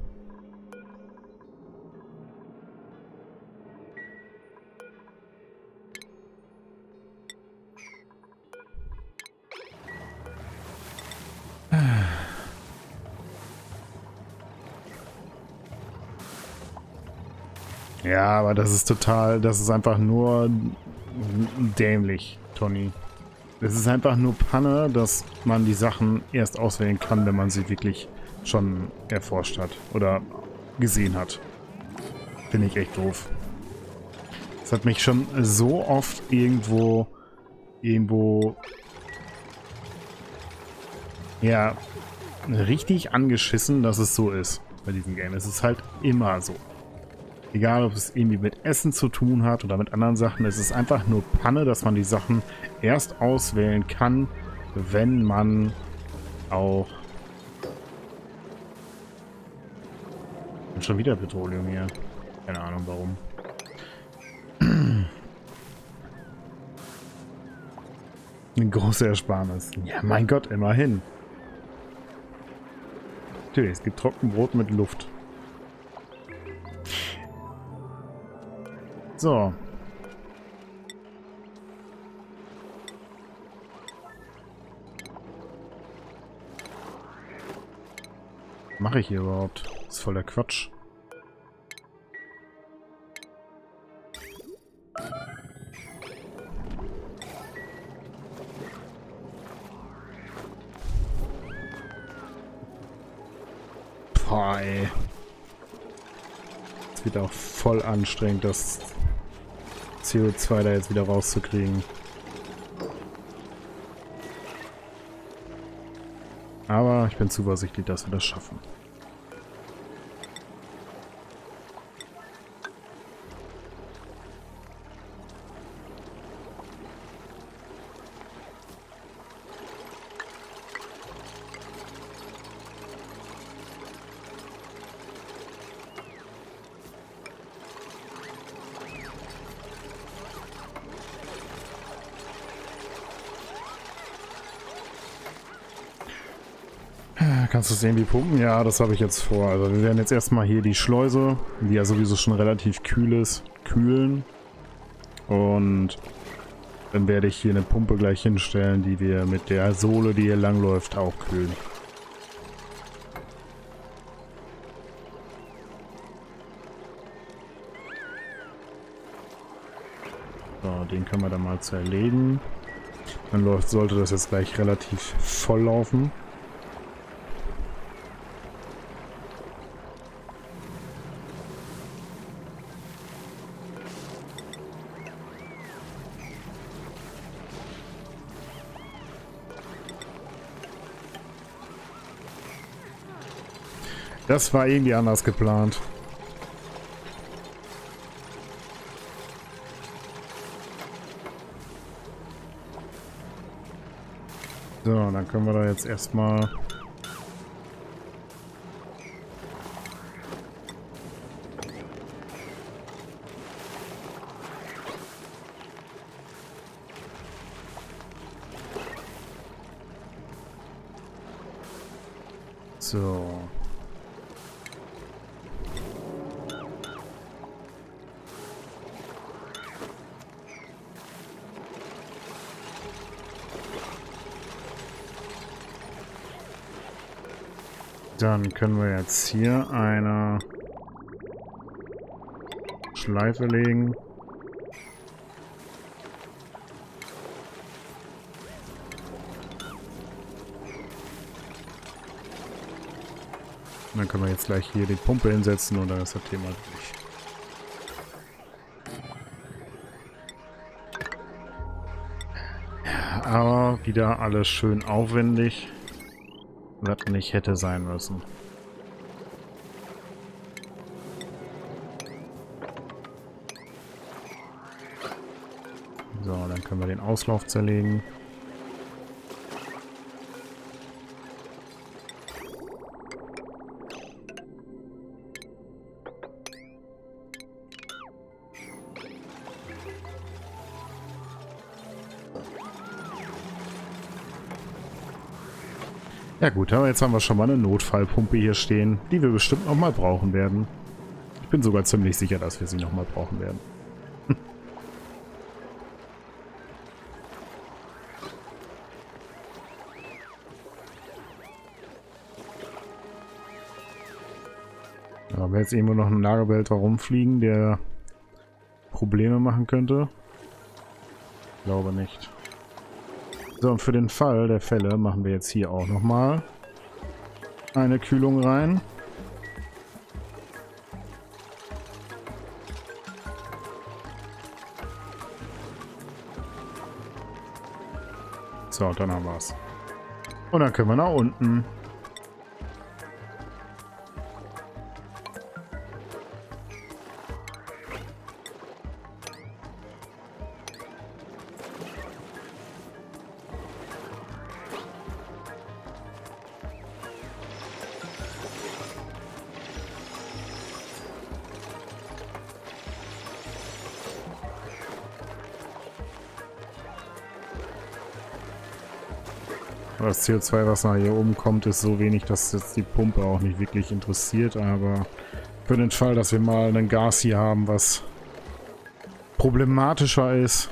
Ja, aber das ist total, das ist einfach nur dämlich, Tony. Es ist einfach nur Panne, dass man die Sachen erst auswählen kann, wenn man sie wirklich schon erforscht hat oder gesehen hat. Finde ich echt doof. Das hat mich schon so oft irgendwo, irgendwo, ja, richtig angeschissen, dass es so ist bei diesem Game. Es ist halt immer so. Egal, ob es irgendwie mit Essen zu tun hat oder mit anderen Sachen. Es ist einfach nur Panne, dass man die Sachen erst auswählen kann, wenn man auch... Und schon wieder Petroleum hier. Keine Ahnung warum. <clears throat> Eine große Ersparnis. Ja, mein Gott, immerhin. Natürlich, es gibt Trockenbrot mit Luft. So. Mache ich hier überhaupt? Das ist voll der Quatsch. Boah, ey. Das wird auch voll anstrengend, das CO2 da jetzt wieder rauszukriegen. Aber ich bin zuversichtlich, dass wir das schaffen. Kannst du sehen, wie pumpen? Ja, das habe ich jetzt vor. Also wir werden jetzt erstmal hier die Schleuse, die ja sowieso schon relativ kühl ist, kühlen. Und dann werde ich hier eine Pumpe gleich hinstellen, die wir mit der Sohle, die hier langläuft, auch kühlen. So, den können wir dann mal zerlegen. Dann läuft, sollte das jetzt gleich relativ voll laufen. Das war irgendwie anders geplant. So, dann können wir da jetzt erstmal können wir jetzt hier eine Schleife legen. Dann können wir jetzt gleich hier die Pumpe hinsetzen und dann ist das Thema durch. Aber wieder alles schön aufwendig, was nicht hätte sein müssen. Wir den Auslauf zerlegen. Ja gut, aber jetzt haben wir schon mal eine Notfallpumpe hier stehen, die wir bestimmt nochmal brauchen werden. Ich bin sogar ziemlich sicher, dass wir sie nochmal brauchen werden. Jetzt irgendwo noch ein Lagerbehälter rumfliegen, der Probleme machen könnte? Glaube nicht. So, und für den Fall der Fälle machen wir jetzt hier auch nochmal eine Kühlung rein. So, dann haben wir es. Und dann können wir nach unten. Das CO2, was nach hier oben kommt, ist so wenig, dass jetzt die Pumpe auch nicht wirklich interessiert. Aber für den Fall, dass wir mal ein Gas hier haben, was problematischer ist,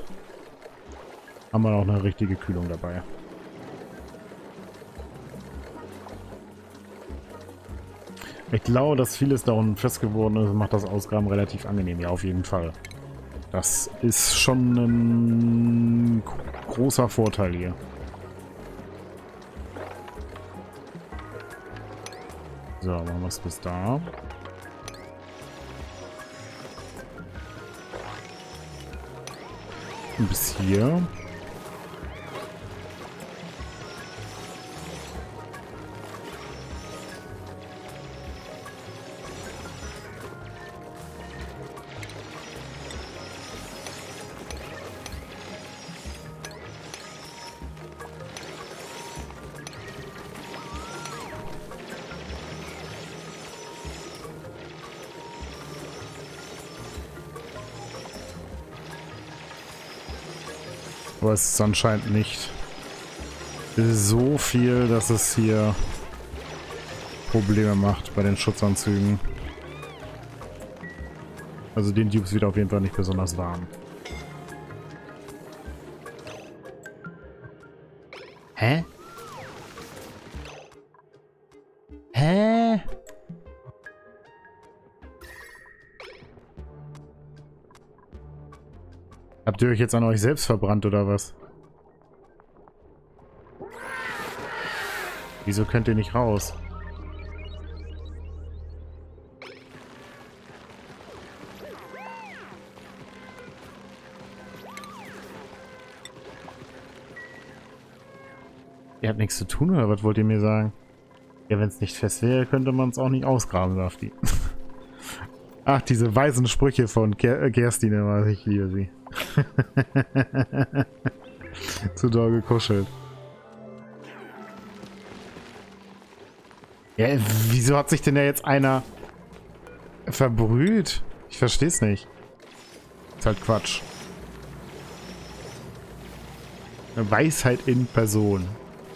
haben wir auch eine richtige Kühlung dabei. Ich glaube, dass vieles da unten fest geworden ist, macht das Ausgraben relativ angenehm. Ja, auf jeden Fall. Das ist schon ein großer Vorteil hier. So, machen wir es bis da. Bis hier. Aber es ist anscheinend nicht so viel, dass es hier Probleme macht bei den Schutzanzügen. Also den Dupes wird auf jeden Fall nicht besonders warm. Habt ihr euch jetzt an euch selbst verbrannt oder was? Wieso könnt ihr nicht raus? Ihr habt nichts zu tun, oder was wollt ihr mir sagen? Ja, wenn es nicht fest wäre, könnte man es auch nicht ausgraben, sagt die. <laughs> Ach, diese weisen Sprüche von Ger Gerstine, ich liebe sie. <laughs> Zu doll gekuschelt. Ja, wieso hat sich denn da jetzt einer verbrüht? Ich versteh's nicht. Ist halt Quatsch. Weisheit in Person.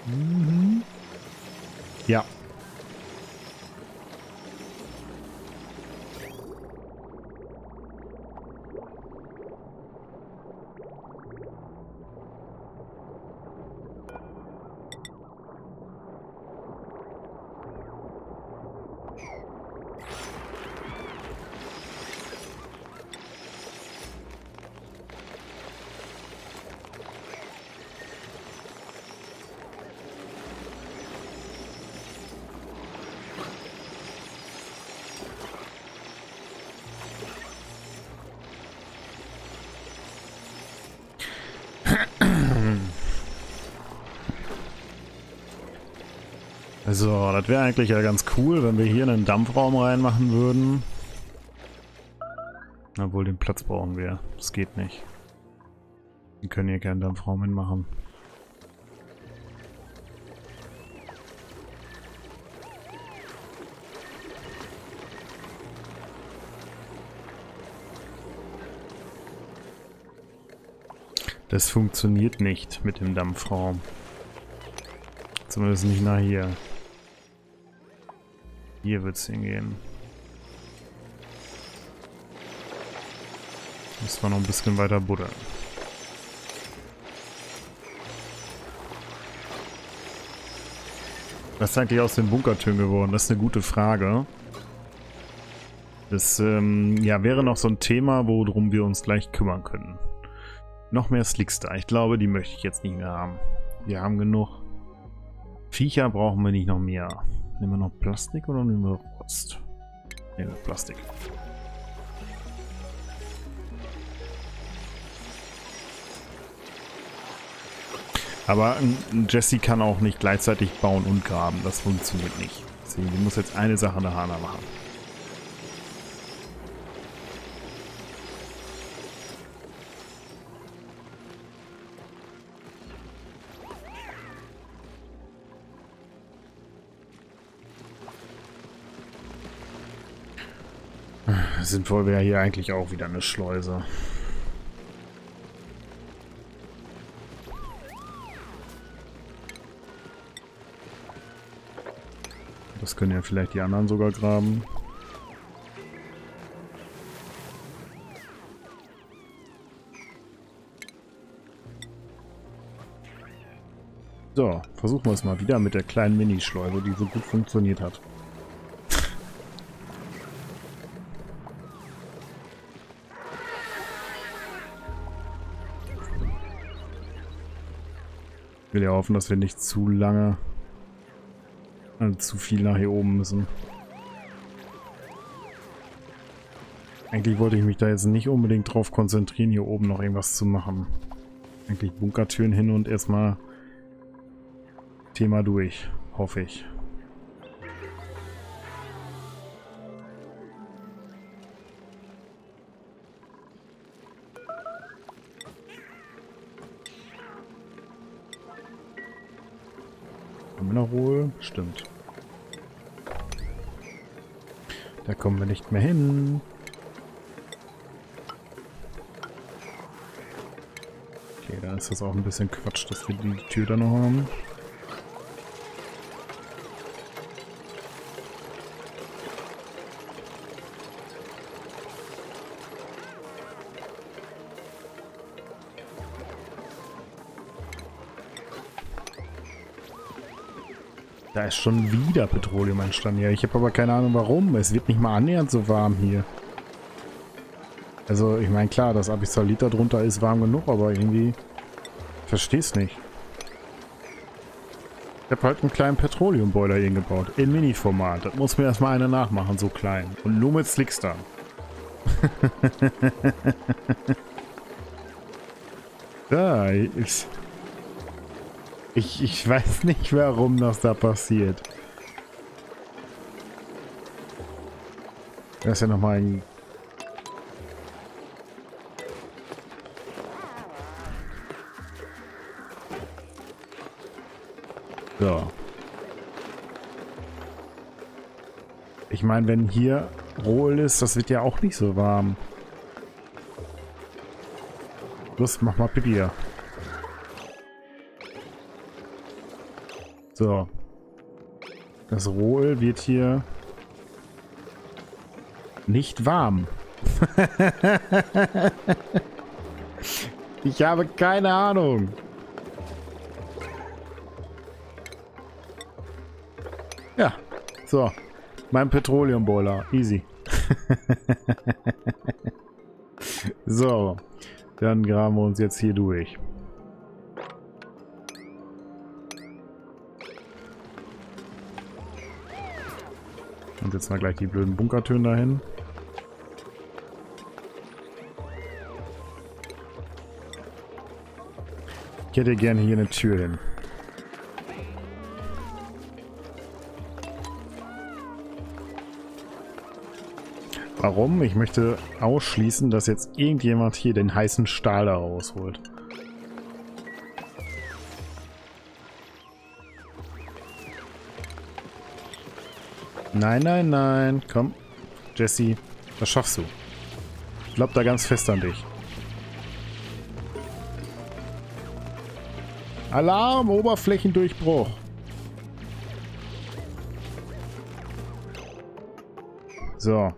Mhm. Ja. Das wäre eigentlich ja ganz cool, wenn wir hier einen Dampfraum reinmachen würden. Obwohl, den Platz brauchen wir. Das geht nicht. Wir können hier keinen Dampfraum hinmachen. Das funktioniert nicht mit dem Dampfraum. Zumindest nicht nach hier. Hier wird es hingehen. Müssen wir noch ein bisschen weiter buddeln. Was ist eigentlich aus den Bunkertüren geworden? Das ist eine gute Frage. Das ähm, ja, wäre noch so ein Thema, worum wir uns gleich kümmern können. Noch mehr Slickster. Ich glaube, die möchte ich jetzt nicht mehr haben. Wir haben genug. Viecher brauchen wir nicht noch mehr. Nehmen wir noch Plastik oder nehmen wir Rost? Nehmen wir Plastik. Aber Jesse kann auch nicht gleichzeitig bauen und graben. Das funktioniert nicht. Die muss jetzt eine Sache nach Hana machen. Sinnvoll wäre hier eigentlich auch wieder eine Schleuse. Das können ja vielleicht die anderen sogar graben. So, versuchen wir es mal wieder mit der kleinen Minischleuse, die so gut funktioniert hat. Will ja hoffen, dass wir nicht zu lange, also zu viel nach hier oben müssen. Eigentlich wollte ich mich da jetzt nicht unbedingt drauf konzentrieren, hier oben noch irgendwas zu machen. Eigentlich Bunkertüren hin und erstmal Thema durch, hoffe ich. Wohl? Stimmt. Da kommen wir nicht mehr hin. Okay, da ist das auch ein bisschen Quatsch, dass wir die Tür da noch haben. Ist schon wieder Petroleum entstanden. Ja, ich habe aber keine Ahnung warum. Es wird nicht mal annähernd so warm hier. Also, ich meine, klar, das Abyssalit da drunter ist warm genug, aber irgendwie... Versteh's nicht. Ich habe halt einen kleinen Petroleumboiler hier gebaut. In Mini-Format. Das muss mir erstmal einer nachmachen, so klein. Und nur mit Slickster. <laughs> da ist... Ich, ich weiß nicht, warum das da passiert. Das ist ja nochmal ein... So. Ich meine, wenn hier Rohl ist, das wird ja auch nicht so warm. Los, mach mal Pipi hier. So. Das Rohöl wird hier nicht warm. <laughs> ich habe keine Ahnung. Ja, so. Mein Petroleumboiler. Easy. <laughs> so. Dann graben wir uns jetzt hier durch. Und jetzt mal gleich die blöden Bunkertöne dahin. Ich hätte gerne hier eine Tür hin. Warum? Ich möchte ausschließen, dass jetzt irgendjemand hier den heißen Stahl da rausholt. Nein, nein, nein. Komm, Jesse, das schaffst du. Ich glaub da ganz fest an dich. Alarm, Oberflächendurchbruch. So.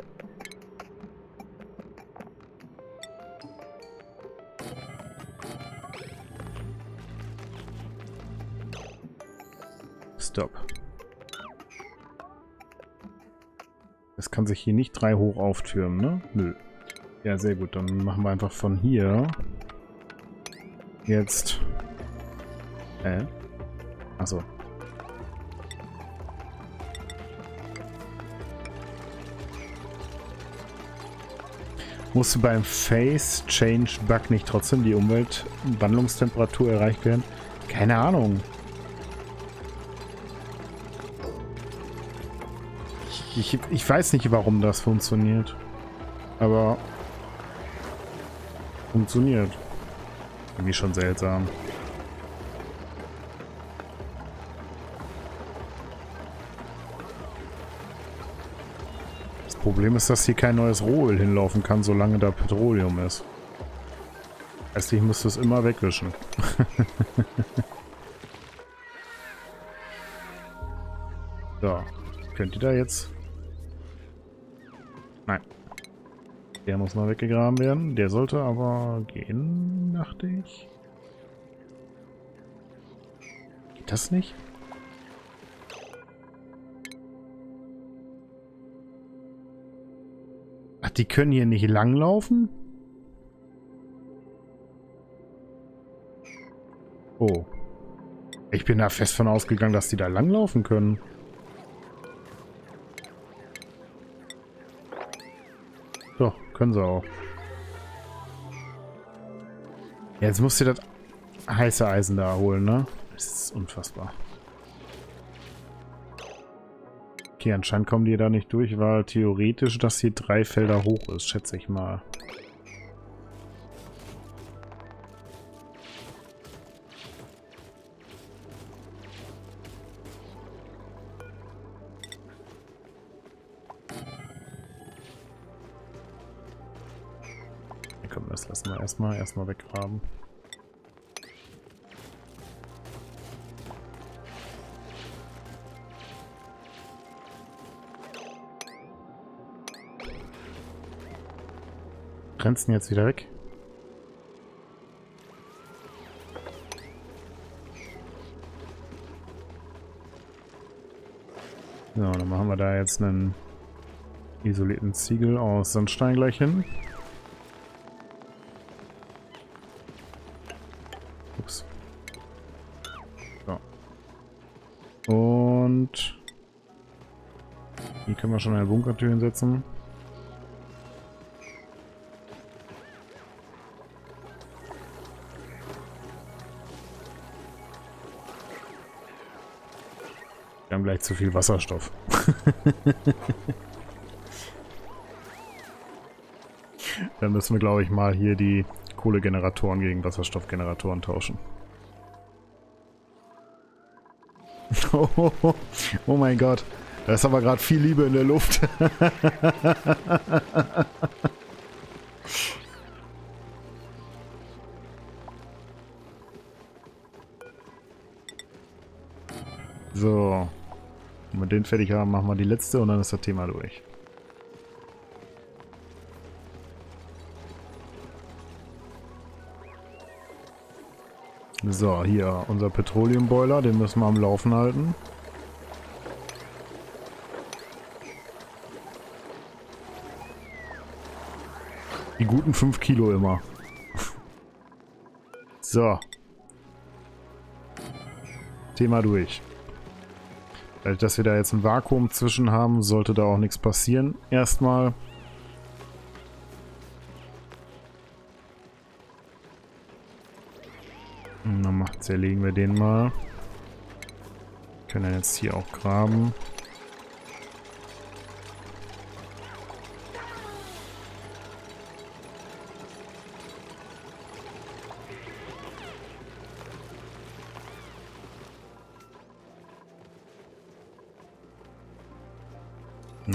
Kann sich hier nicht drei hoch auftürmen, ne? Nö. Ja, sehr gut. Dann machen wir einfach von hier jetzt... Äh? Achso. Musste beim Face Change Bug nicht trotzdem die Umweltwandlungstemperatur erreicht werden? Keine Ahnung. Ich, ich weiß nicht, warum das funktioniert. Aber funktioniert. Irgendwie schon seltsam. Das Problem ist, dass hier kein neues Rohöl hinlaufen kann, solange da Petroleum ist. Heißt, ich muss das immer wegwischen. <laughs> so. Könnt ihr da jetzt muss noch weggegraben werden. Der sollte aber gehen, dachte ich. Geht das nicht? Ach, die können hier nicht langlaufen? Oh. Ich bin da fest von ausgegangen, dass die da langlaufen können. Können sie auch. Jetzt musst du das heiße Eisen da holen, ne? Das ist unfassbar. Okay, anscheinend kommen die da nicht durch, weil theoretisch das hier drei Felder hoch ist, schätze ich mal. Erstmal erstmal weggraben. Grenzen jetzt wieder weg. So, dann machen wir da jetzt einen isolierten Ziegel aus Sandstein gleich hin. Wir schon eine Bunkertür hinsetzen. Wir haben gleich zu viel Wasserstoff. <laughs> Dann müssen wir, glaube ich, mal hier die Kohlegeneratoren gegen Wasserstoffgeneratoren tauschen. <laughs> oh mein Gott. Da ist aber gerade viel Liebe in der Luft. so. Wenn wir den fertig haben, machen wir die letzte und dann ist das Thema durch. So, hier unser Petroleumboiler, den müssen wir am Laufen halten. Guten 5 Kilo immer. so. Thema durch. Dadurch, dass wir da jetzt ein Vakuum zwischen haben, sollte da auch nichts passieren. Erstmal. Dann zerlegen wir den mal. Können jetzt hier auch graben.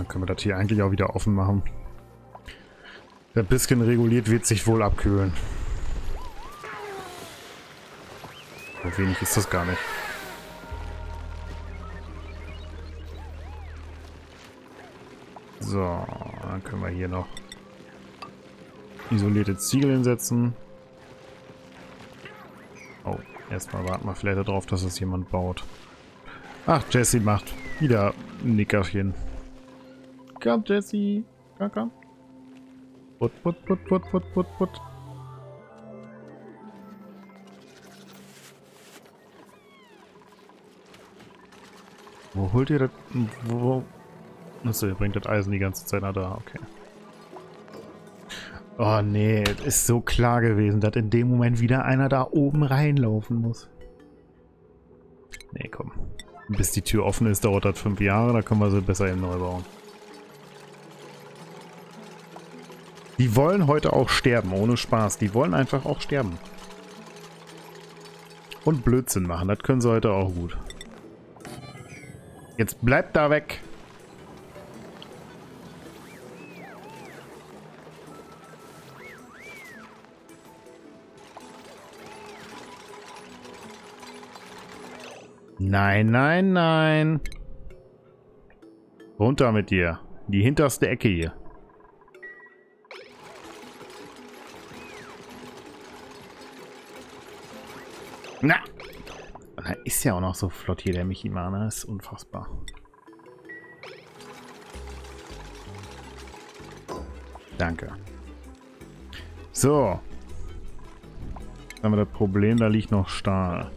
Dann können wir das hier eigentlich auch wieder offen machen. Der bisschen reguliert wird sich wohl abkühlen. So wenig ist das gar nicht. So, dann können wir hier noch isolierte Ziegel hinsetzen. Oh, erstmal warten wir vielleicht darauf, dass es jemand baut. Ach, Jesse macht wieder ein Nickerchen. Komm, Jesse. Komm, komm. Put, put, put, put, put, put, put. Wo holt ihr das? Wo? Achso, ihr bringt das Eisen die ganze Zeit nach da. Okay. Oh nee, ist so klar gewesen, dass in dem Moment wieder einer da oben reinlaufen muss. Nee, komm. Bis die Tür offen ist, dauert das fünf Jahre, da können wir sie besser eben neu bauen. Die wollen heute auch sterben, ohne Spaß. Die wollen einfach auch sterben. Und Blödsinn machen, das können sie heute auch gut. Jetzt bleibt da weg. Nein, nein, nein. Runter mit dir. Die hinterste Ecke hier. Na! Er ist ja auch noch so flott hier, der Michimana. Ist unfassbar. Danke. So. Jetzt haben wir das Problem, da liegt noch Stahl.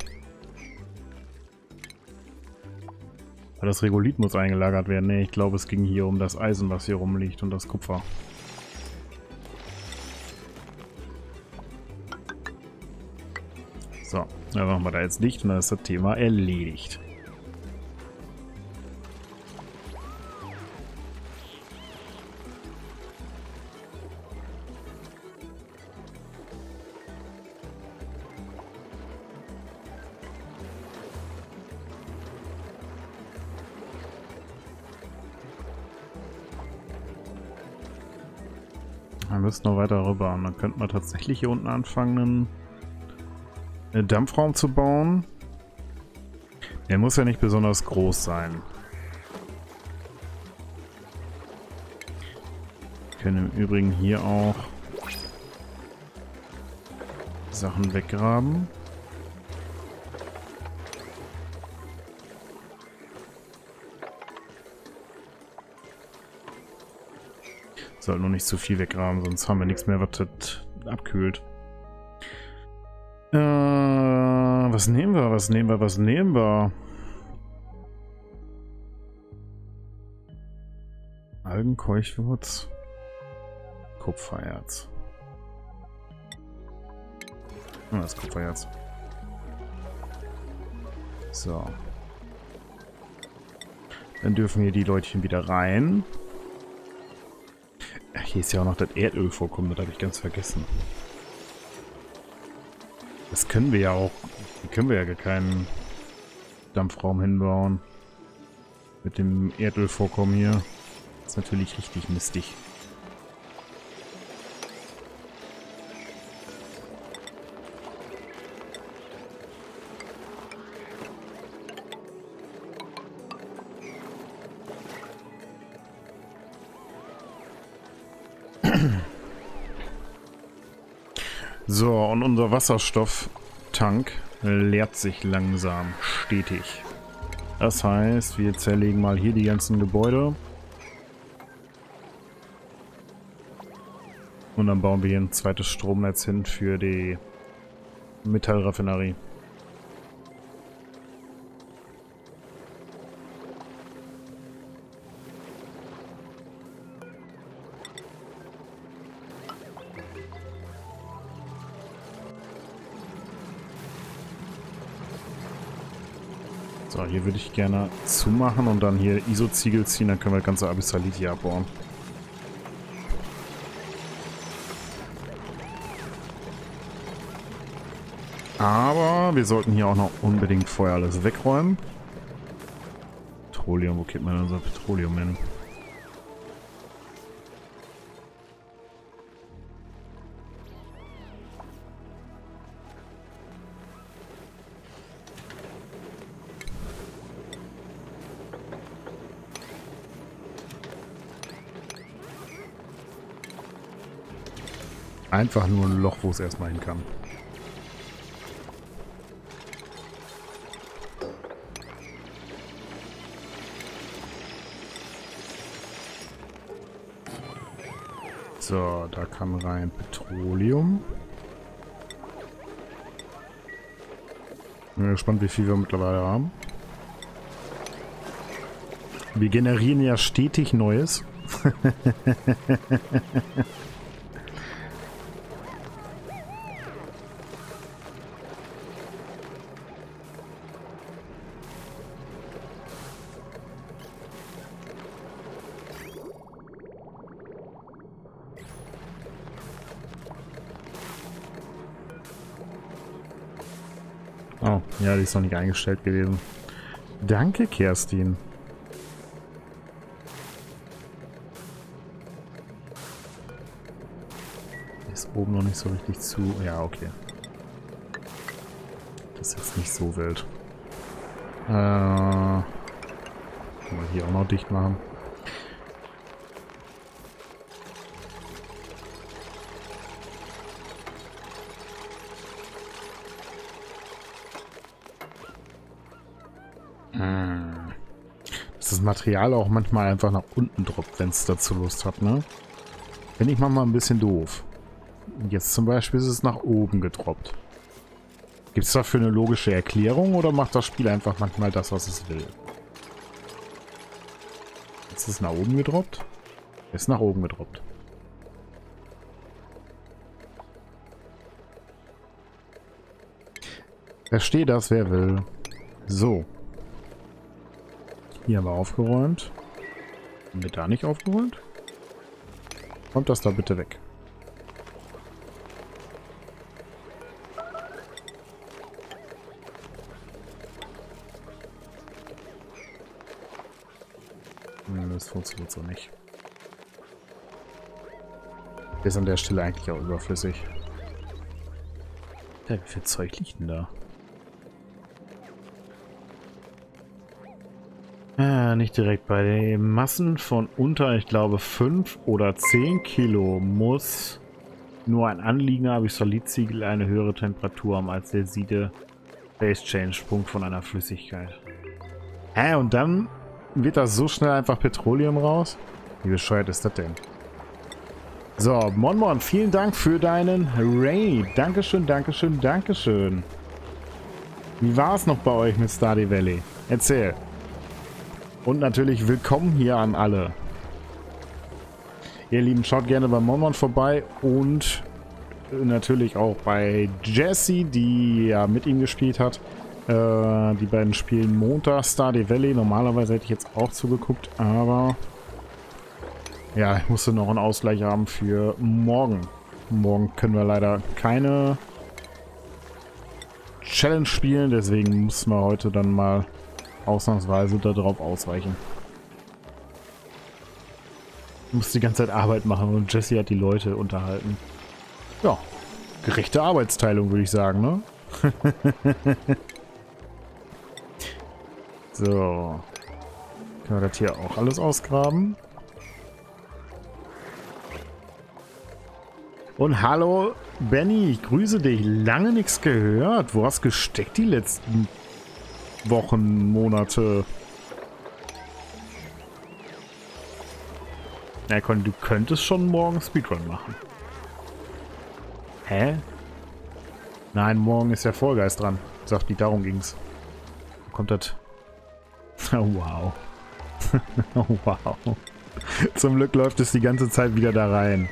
Das Regolith muss eingelagert werden. Ne, ich glaube, es ging hier um das Eisen, was hier rumliegt und das Kupfer. Dann machen wir da jetzt Licht und dann ist das Thema erledigt. Wir müssen noch weiter rüber. Und dann könnten wir tatsächlich hier unten anfangen, einen Dampfraum zu bauen. Der muss ja nicht besonders groß sein. Wir können im Übrigen hier auch Sachen weggraben. Sollten nur nicht zu viel weggraben, sonst haben wir nichts mehr, was das abkühlt. Äh, was nehmen wir, was nehmen wir, was nehmen wir? Algenkeuchwurz. Kupfererz. Ah, das Kupfererz. So. Dann dürfen hier die Leutchen wieder rein. Hier ist ja auch noch das Erdöl vorkommen, das habe ich ganz vergessen. Das können wir ja auch. Hier können wir ja gar keinen Dampfraum hinbauen. Mit dem Erdölvorkommen hier. Das ist natürlich richtig mistig. Und unser Wasserstofftank leert sich langsam, stetig. Das heißt, wir zerlegen mal hier die ganzen Gebäude. Und dann bauen wir hier ein zweites Stromnetz hin für die Metallraffinerie. Würde ich gerne zumachen und dann hier ISO-Ziegel ziehen, dann können wir das ganze Abyssalit hier abbauen. Aber wir sollten hier auch noch unbedingt vorher alles wegräumen. Petroleum, wo geht man unser Petroleum hin? Einfach nur ein Loch, wo es erstmal hin kann. So, da kann rein Petroleum. Bin gespannt, wie viel wir mittlerweile haben. Wir generieren ja stetig Neues. <laughs> ist noch nicht eingestellt gewesen. Danke, Kerstin. Ist oben noch nicht so richtig zu. Ja, okay. Das ist jetzt nicht so wild. Äh, mal hier auch noch dicht machen. Material auch manchmal einfach nach unten droppt, wenn es dazu Lust hat, ne? Finde ich manchmal ein bisschen doof. Jetzt zum Beispiel ist es nach oben gedroppt. Gibt es dafür eine logische Erklärung oder macht das Spiel einfach manchmal das, was es will? Jetzt ist es nach oben gedroppt? Ist nach oben gedroppt. Verstehe das, wer will. So. Hier haben wir aufgeräumt. Haben wir da nicht aufgeräumt? Kommt das da bitte weg. Das funktioniert so nicht. Ist an der Stelle eigentlich auch überflüssig. Ja, wie viel Zeug liegt denn da? Nicht direkt. Bei den Massen von unter, ich glaube, 5 oder 10 Kilo muss nur ein Anlieger wie Solidziegel eine höhere Temperatur haben als der Siede Base Change Punkt von einer Flüssigkeit. Hä, und dann wird da so schnell einfach Petroleum raus? Wie bescheuert ist das denn? So, Monmon, vielen Dank für deinen Raid. Dankeschön, Dankeschön, Dankeschön. Wie war es noch bei euch mit Stardew Valley? Erzähl. Und natürlich willkommen hier an alle. Ihr Lieben, schaut gerne bei Monmon vorbei und natürlich auch bei Jessie, die ja mit ihm gespielt hat. Äh, die beiden spielen Montag Stardew Valley. Normalerweise hätte ich jetzt auch zugeguckt, aber ja, ich musste noch einen Ausgleich haben für morgen. Morgen können wir leider keine Challenge spielen, deswegen müssen wir heute dann mal ausnahmsweise darauf ausweichen. Ich muss die ganze Zeit Arbeit machen und Jesse hat die Leute unterhalten. Ja, gerechte Arbeitsteilung, würde ich sagen, ne? <laughs> so. Können wir das hier auch alles ausgraben? Und hallo, Benny, ich grüße dich. Lange nichts gehört. Wo hast gesteckt die letzten Wochen, Monate. Ja, Con, du könntest schon morgen Speedrun machen. Hä? Nein, morgen ist der Vollgeist dran. Sagt die, darum ging's. Wo kommt das? <laughs> Oh, wow. <laughs> oh, wow. Zum Glück läuft es die ganze Zeit wieder da rein.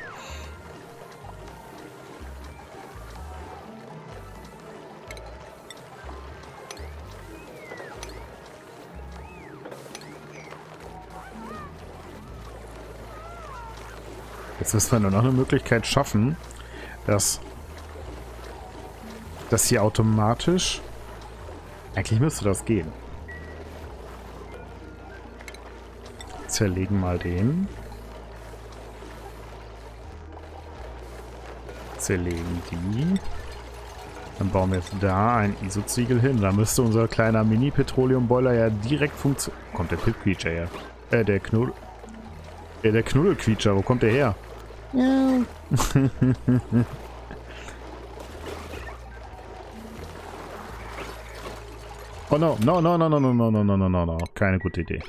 Jetzt müssen wir nur noch eine Möglichkeit schaffen, dass das hier automatisch... Eigentlich müsste das gehen. Zerlegen mal den. Zerlegen die. Dann bauen wir jetzt da ein ISO-Ziegel hin. Da müsste unser kleiner Mini-Petroleum-Boiler ja direkt funktionieren. Kommt der Pip-Creature her? Äh, der Knuddel... Äh, der Knuddelquietscher, wo kommt der her? Ja. oh no, no, no, no, no, no, no, no, no, no, no, no. Keine gute Idee.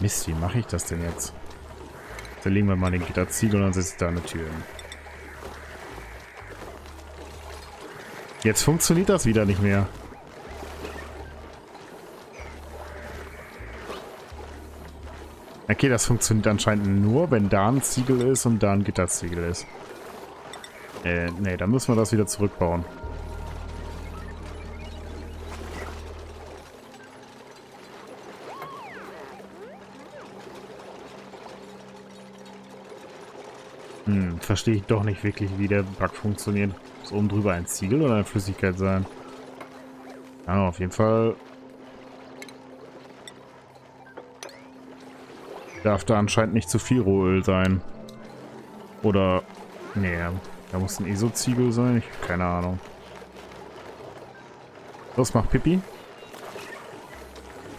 Mist, wie mache ich das denn jetzt? Dann legen wir mal den Gitterziegel und dann setze ich da eine Tür hin. Jetzt funktioniert das wieder nicht mehr. Okay, das funktioniert anscheinend nur, wenn da ein Ziegel ist und da ein Gitterziegel ist. Äh, nee, dann müssen wir das wieder zurückbauen. Hm, verstehe ich doch nicht wirklich, wie der Bug funktioniert. Ist oben drüber ein Ziegel oder eine Flüssigkeit sein? Ja, auf jeden Fall darf da anscheinend nicht zu viel Rohöl sein. Oder, nee, da muss ein ESO-Ziegel sein. Ich keine Ahnung. Los, mach Pipi.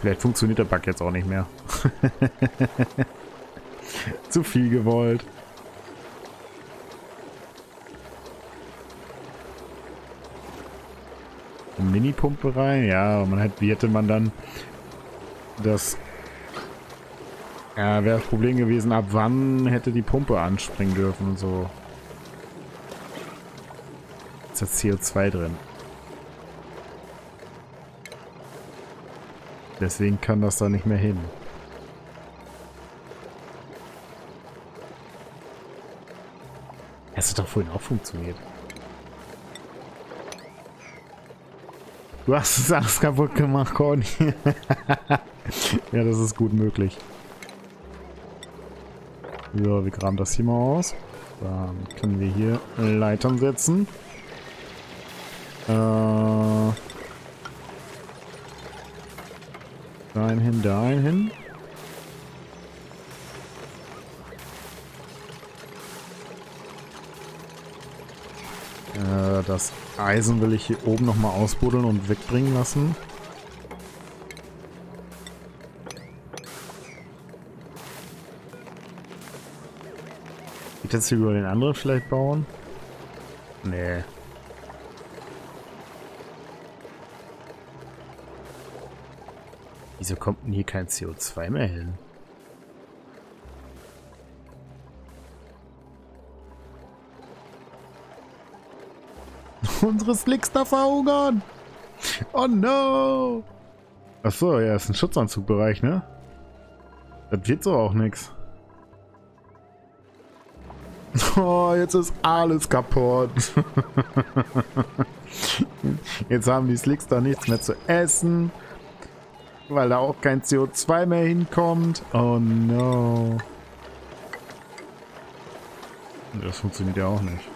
Vielleicht funktioniert der Bug jetzt auch nicht mehr. <laughs> zu viel gewollt. Mini-Pumpe rein. Ja, man hat, wie hätte man dann das... Ja, wäre das Problem gewesen, ab wann hätte die Pumpe anspringen dürfen und so. Ist das CO2 drin. Deswegen kann das da nicht mehr hin. Es hat doch vorhin auch funktioniert. Du hast es alles kaputt gemacht, Conny. <laughs> ja, das ist gut möglich. So, wir graben das hier mal aus. Dann können wir hier Leitern setzen. Äh, dahin hin, dahin hin. Äh, das Eisen will ich hier oben nochmal ausbuddeln und wegbringen lassen. Jetzt hier über den anderen vielleicht bauen? Nee. Wieso kommt denn hier kein CO2 mehr hin? <laughs> Unsere Slicks da verhungern. Oh no. Achso, ja, ist ein Schutzanzugbereich, ne? Das wird so auch nichts. Oh, jetzt ist alles kaputt. Jetzt haben die Slicks da nichts mehr zu essen. Weil da auch kein CO2 mehr hinkommt. Oh no. Das funktioniert ja auch nicht.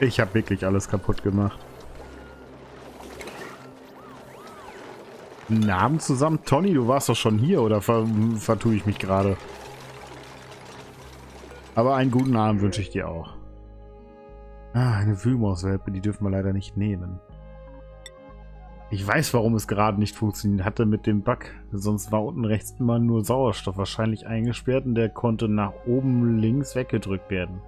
Ich habe wirklich alles kaputt gemacht. Abend zusammen. Tony, du warst doch schon hier, oder ver vertue ich mich gerade? Aber einen guten Abend wünsche ich dir auch. Ah, eine Wühlmauswelpe, die dürfen wir leider nicht nehmen. Ich weiß, warum es gerade nicht funktioniert hatte mit dem Bug. Sonst war unten rechts immer nur Sauerstoff wahrscheinlich eingesperrt und der konnte nach oben links weggedrückt werden.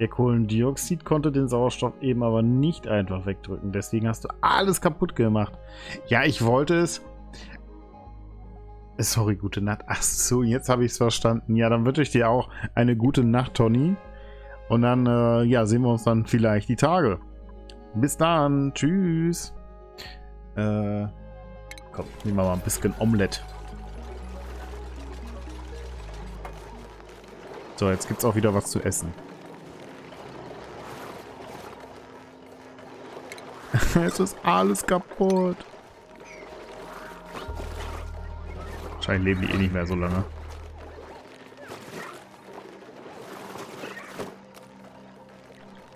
Der Kohlendioxid konnte den Sauerstoff eben aber nicht einfach wegdrücken. Deswegen hast du alles kaputt gemacht. Ja, ich wollte es. Sorry, gute Nacht. Ach so, jetzt habe ich es verstanden. Ja, dann wünsche ich dir auch eine gute Nacht, Tony. Und dann, äh, ja, sehen wir uns dann vielleicht die Tage. Bis dann. Tschüss. Äh, komm, nehmen wir mal ein bisschen Omelette. So, jetzt gibt es auch wieder was zu essen. <laughs> es ist alles kaputt. Wahrscheinlich leben die eh nicht mehr so lange.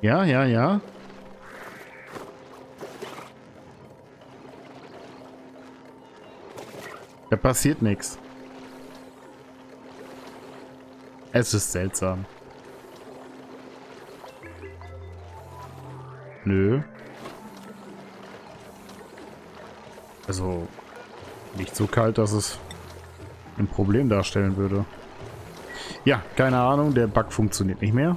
Ja, ja, ja. Da passiert nichts. Es ist seltsam. Nö. Also, nicht so kalt, dass es ein Problem darstellen würde. Ja, keine Ahnung, der Bug funktioniert nicht mehr.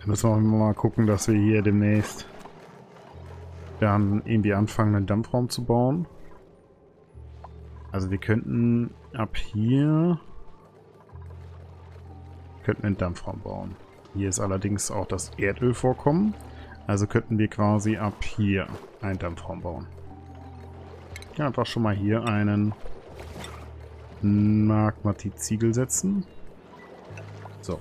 Dann müssen wir mal gucken, dass wir hier demnächst dann irgendwie anfangen, einen Dampfraum zu bauen. Also wir könnten ab hier könnten einen Dampfraum bauen. Hier ist allerdings auch das Erdölvorkommen. Also könnten wir quasi ab hier einen Dampfraum bauen. Ja, einfach schon mal hier einen Magmatit-Ziegel setzen. So.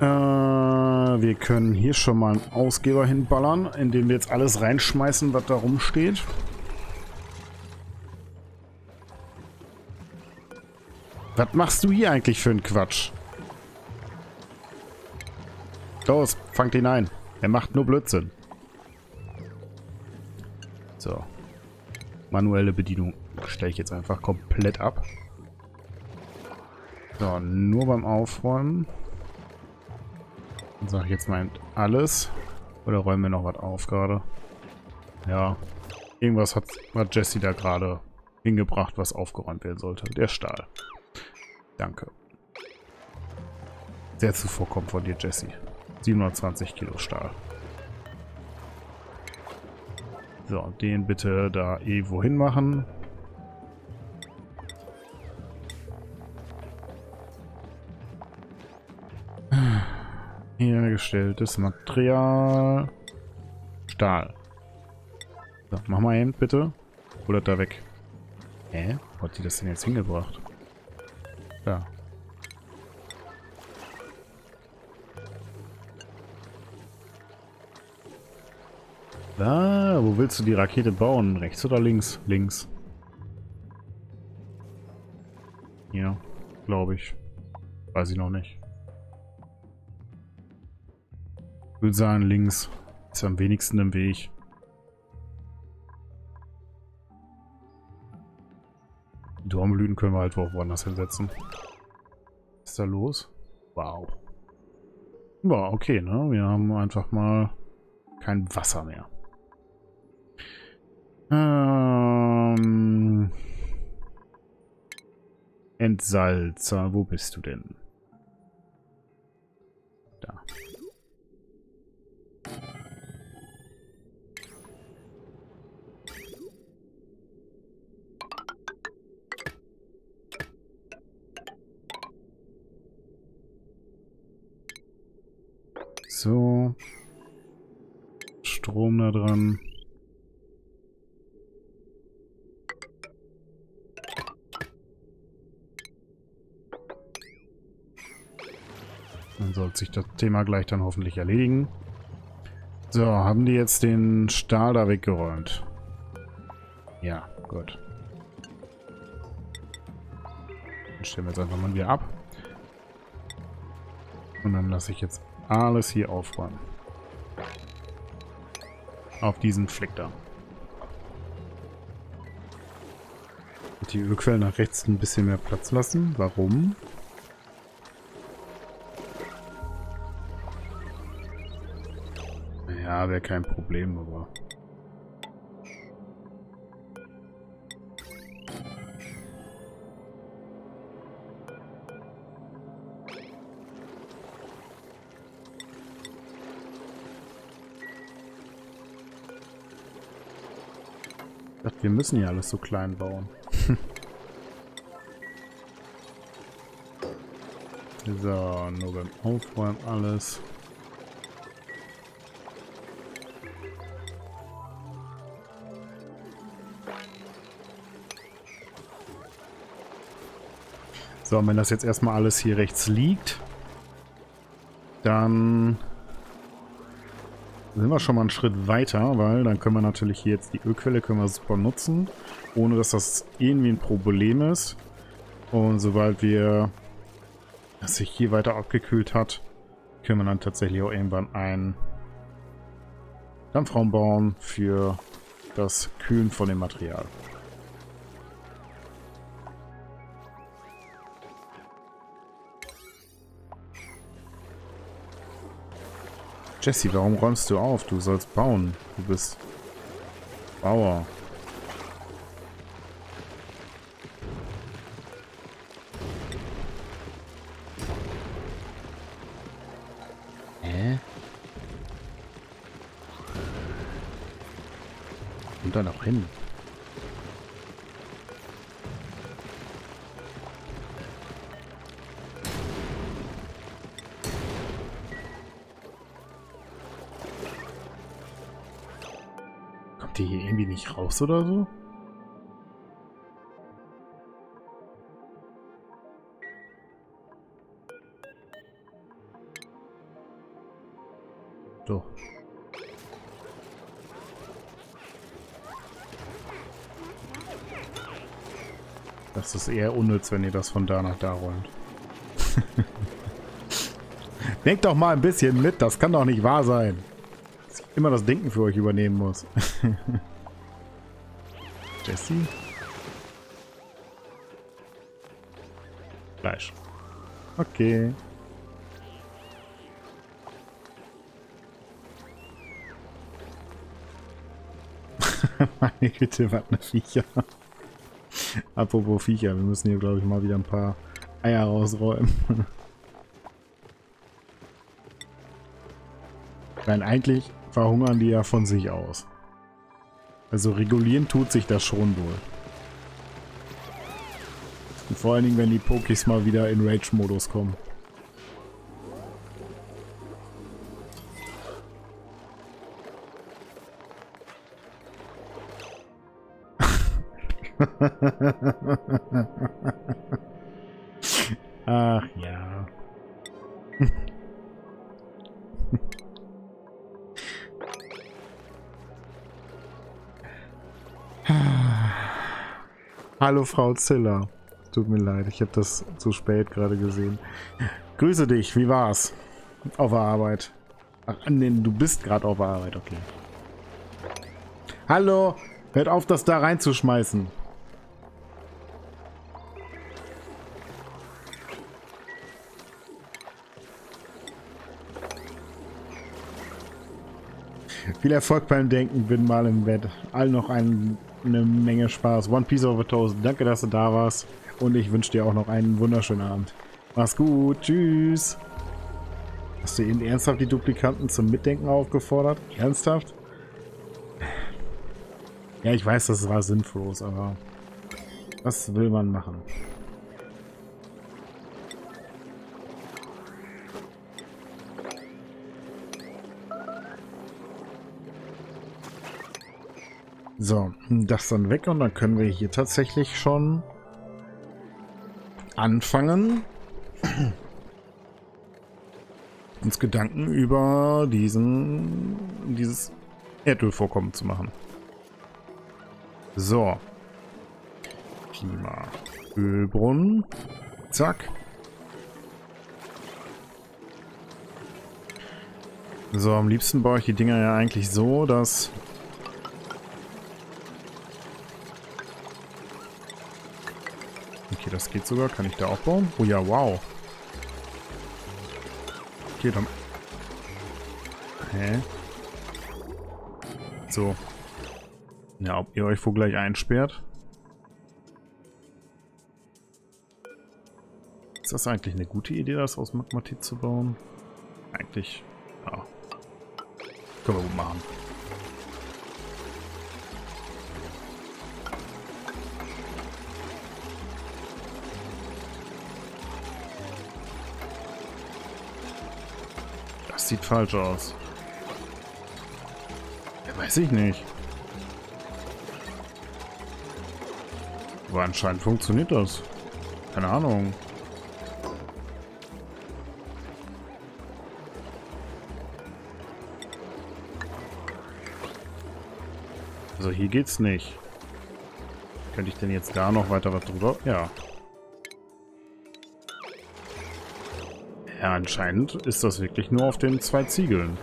Äh, wir können hier schon mal einen Ausgeber hinballern, indem wir jetzt alles reinschmeißen, was da rumsteht. Was machst du hier eigentlich für einen Quatsch? Los, fangt ihn ein. Er macht nur Blödsinn. So. Manuelle Bedienung stelle ich jetzt einfach komplett ab. So, nur beim Aufräumen. Dann sage ich jetzt mal alles. Oder räumen wir noch was auf gerade? Ja. Irgendwas hat, hat Jesse da gerade hingebracht, was aufgeräumt werden sollte. Der Stahl. Danke. Sehr zuvorkommen von dir, Jesse. 720 Kilo Stahl. So, den bitte da eh wohin machen. Hergestelltes Material. Stahl. So, mach mal eben bitte. Oder da weg. Hä? Wo hat die das denn jetzt hingebracht? Da. Ah, wo willst du die Rakete bauen? Rechts oder links? Links. Ja, glaube ich. Weiß ich noch nicht. Ich würde sagen, links ist am wenigsten im Weg. Die Dornblüten können wir halt auch woanders hinsetzen. Was ist da los? Wow. Ja, okay, ne? Wir haben einfach mal kein Wasser mehr. Ähm... Entsalzer, wo bist du denn? Da. So. Strom da dran. Dann sollte sich das Thema gleich dann hoffentlich erledigen. So, haben die jetzt den Stahl da weggeräumt? Ja, gut. Dann stellen wir jetzt einfach mal wieder ab. Und dann lasse ich jetzt alles hier aufräumen. Auf diesen Fleck da. Die Ölquellen nach rechts ein bisschen mehr Platz lassen. Warum? Wäre kein Problem, aber... Wir müssen ja alles so klein bauen. <laughs> so, nur beim Aufräumen alles. So, wenn das jetzt erstmal alles hier rechts liegt, dann sind wir schon mal einen Schritt weiter, weil dann können wir natürlich hier jetzt die Ölquelle können wir super nutzen, ohne dass das irgendwie ein Problem ist. Und sobald wir es sich hier weiter abgekühlt hat, können wir dann tatsächlich auch irgendwann einen Dampfraum bauen für das Kühlen von dem Material. Jesse, warum räumst du auf? Du sollst bauen. Du bist Bauer. Hä? Und dann auch hin. Raus oder so? Doch. Das ist eher unnütz, wenn ihr das von da nach da rollt. <laughs> Denkt doch mal ein bisschen mit, das kann doch nicht wahr sein. Dass ich immer das Denken für euch übernehmen muss. <laughs> Jesse? Fleisch. Okay. <laughs> Meine Güte, was eine Viecher. Apropos Viecher, wir müssen hier, glaube ich, mal wieder ein paar Eier rausräumen. <laughs> Nein, eigentlich verhungern die ja von sich aus. Also regulieren tut sich das schon wohl. Und vor allen Dingen, wenn die Pokis mal wieder in Rage-Modus kommen. <laughs> Hallo Frau Ziller. Tut mir leid, ich habe das zu spät gerade gesehen. Grüße dich, wie war's? Auf der Arbeit. Ach, nee, du bist gerade auf der Arbeit, okay. Hallo, hört auf, das da reinzuschmeißen. Viel Erfolg beim Denken, bin mal im Bett. All noch ein, eine Menge Spaß. One Piece of a Toast. Danke, dass du da warst. Und ich wünsche dir auch noch einen wunderschönen Abend. Mach's gut. Tschüss. Hast du ihn ernsthaft die Duplikanten zum Mitdenken aufgefordert? Ernsthaft? Ja, ich weiß, das war sinnlos, aber was will man machen? So, das dann weg und dann können wir hier tatsächlich schon anfangen, <clears throat> uns Gedanken über diesen, dieses Erdölvorkommen zu machen. So. Klima. Ölbrunnen. Zack. So, am liebsten baue ich die Dinger ja eigentlich so, dass Okay, das geht sogar. Kann ich da auch bauen? Oh ja, wow. Okay, dann... Hä? So. Ja, ob ihr euch wo gleich einsperrt? Ist das eigentlich eine gute Idee, das aus Magmatit zu bauen? Eigentlich, ja. Können wir gut machen. Sieht falsch aus. Ja, weiß ich nicht. Aber anscheinend funktioniert das. Keine Ahnung. Also hier geht's nicht. Könnte ich denn jetzt da noch weiter was drüber? Ja. Ja, anscheinend ist das wirklich nur auf den zwei Ziegeln.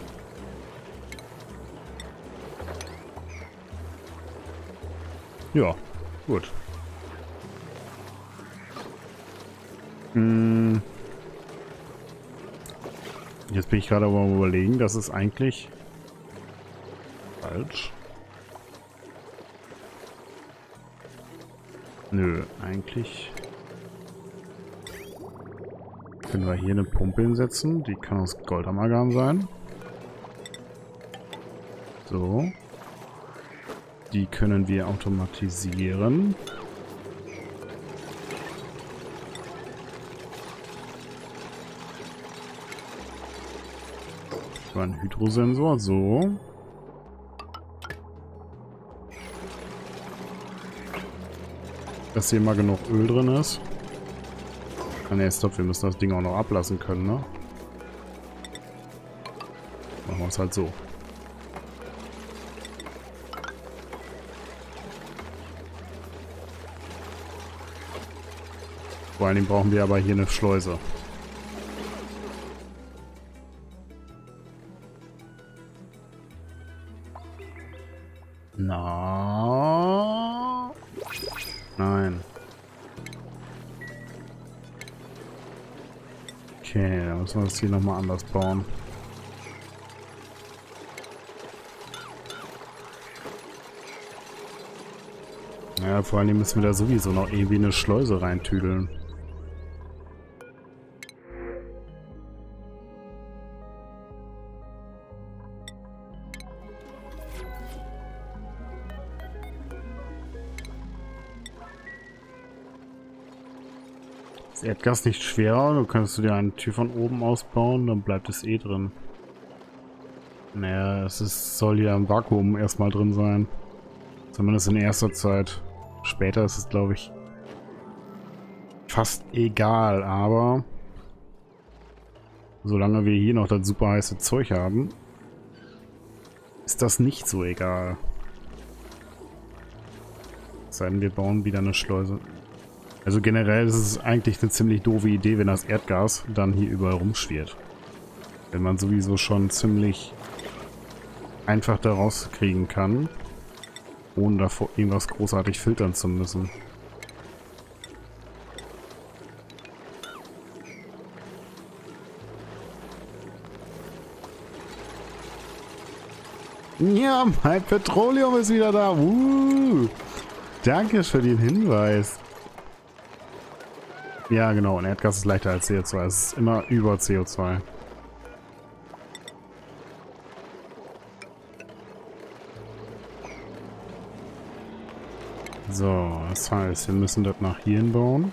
Ja, gut. Hm. Jetzt bin ich gerade aber überlegen, das ist eigentlich falsch. Nö, eigentlich können wir hier eine Pumpe hinsetzen. Die kann aus Goldamalgam sein. So. Die können wir automatisieren. war ein Hydrosensor, so. Dass hier mal genug Öl drin ist. Ah ne, stopp, wir müssen das Ding auch noch ablassen können, ne? Machen wir es halt so. Vor allen Dingen brauchen wir aber hier eine Schleuse. Na. Okay, dann müssen wir das hier nochmal anders bauen. Ja, vor allem müssen wir da sowieso noch irgendwie eine Schleuse reintüdeln. Erdgas nicht schwerer? Du kannst du dir eine Tür von oben ausbauen, dann bleibt es eh drin. Naja, es ist, soll ja im Vakuum erstmal drin sein. Zumindest in erster Zeit. Später ist es, glaube ich, fast egal, aber solange wir hier noch das super heiße Zeug haben, ist das nicht so egal. Es sei denn, wir bauen wieder eine Schleuse. Also generell ist es eigentlich eine ziemlich doofe Idee, wenn das Erdgas dann hier überall rumschwirrt. Wenn man sowieso schon ziemlich einfach da rauskriegen kann, ohne davor irgendwas großartig filtern zu müssen. Ja, mein Petroleum ist wieder da. Uh, danke für den Hinweis. Ja, genau. Und Erdgas ist leichter als CO2. Es ist immer über CO2. So, das heißt, wir müssen das nach hier bauen.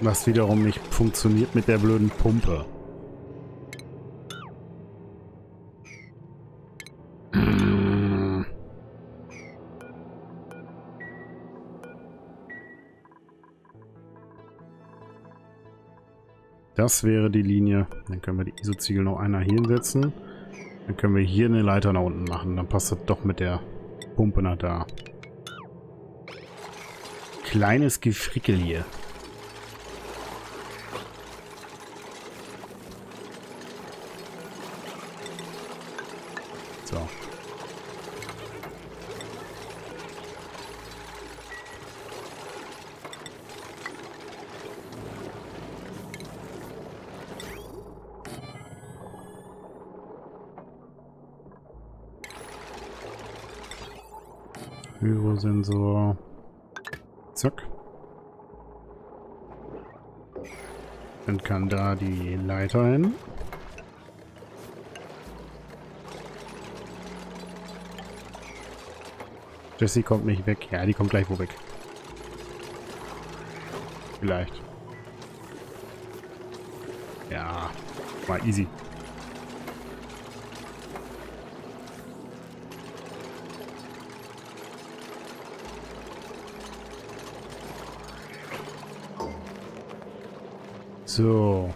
Was wiederum nicht funktioniert mit der blöden Pumpe. Das wäre die Linie. Dann können wir die ISO-Ziegel noch einer hier hinsetzen. Dann können wir hier eine Leiter nach unten machen. Dann passt das doch mit der Pumpe nach da. Kleines Gefrickel hier. So. Gyrosensor. Zack. Dann kann da die Leiter hin. Jessie kommt nicht weg. Ja, die kommt gleich wo weg. Vielleicht. Ja, war easy. So.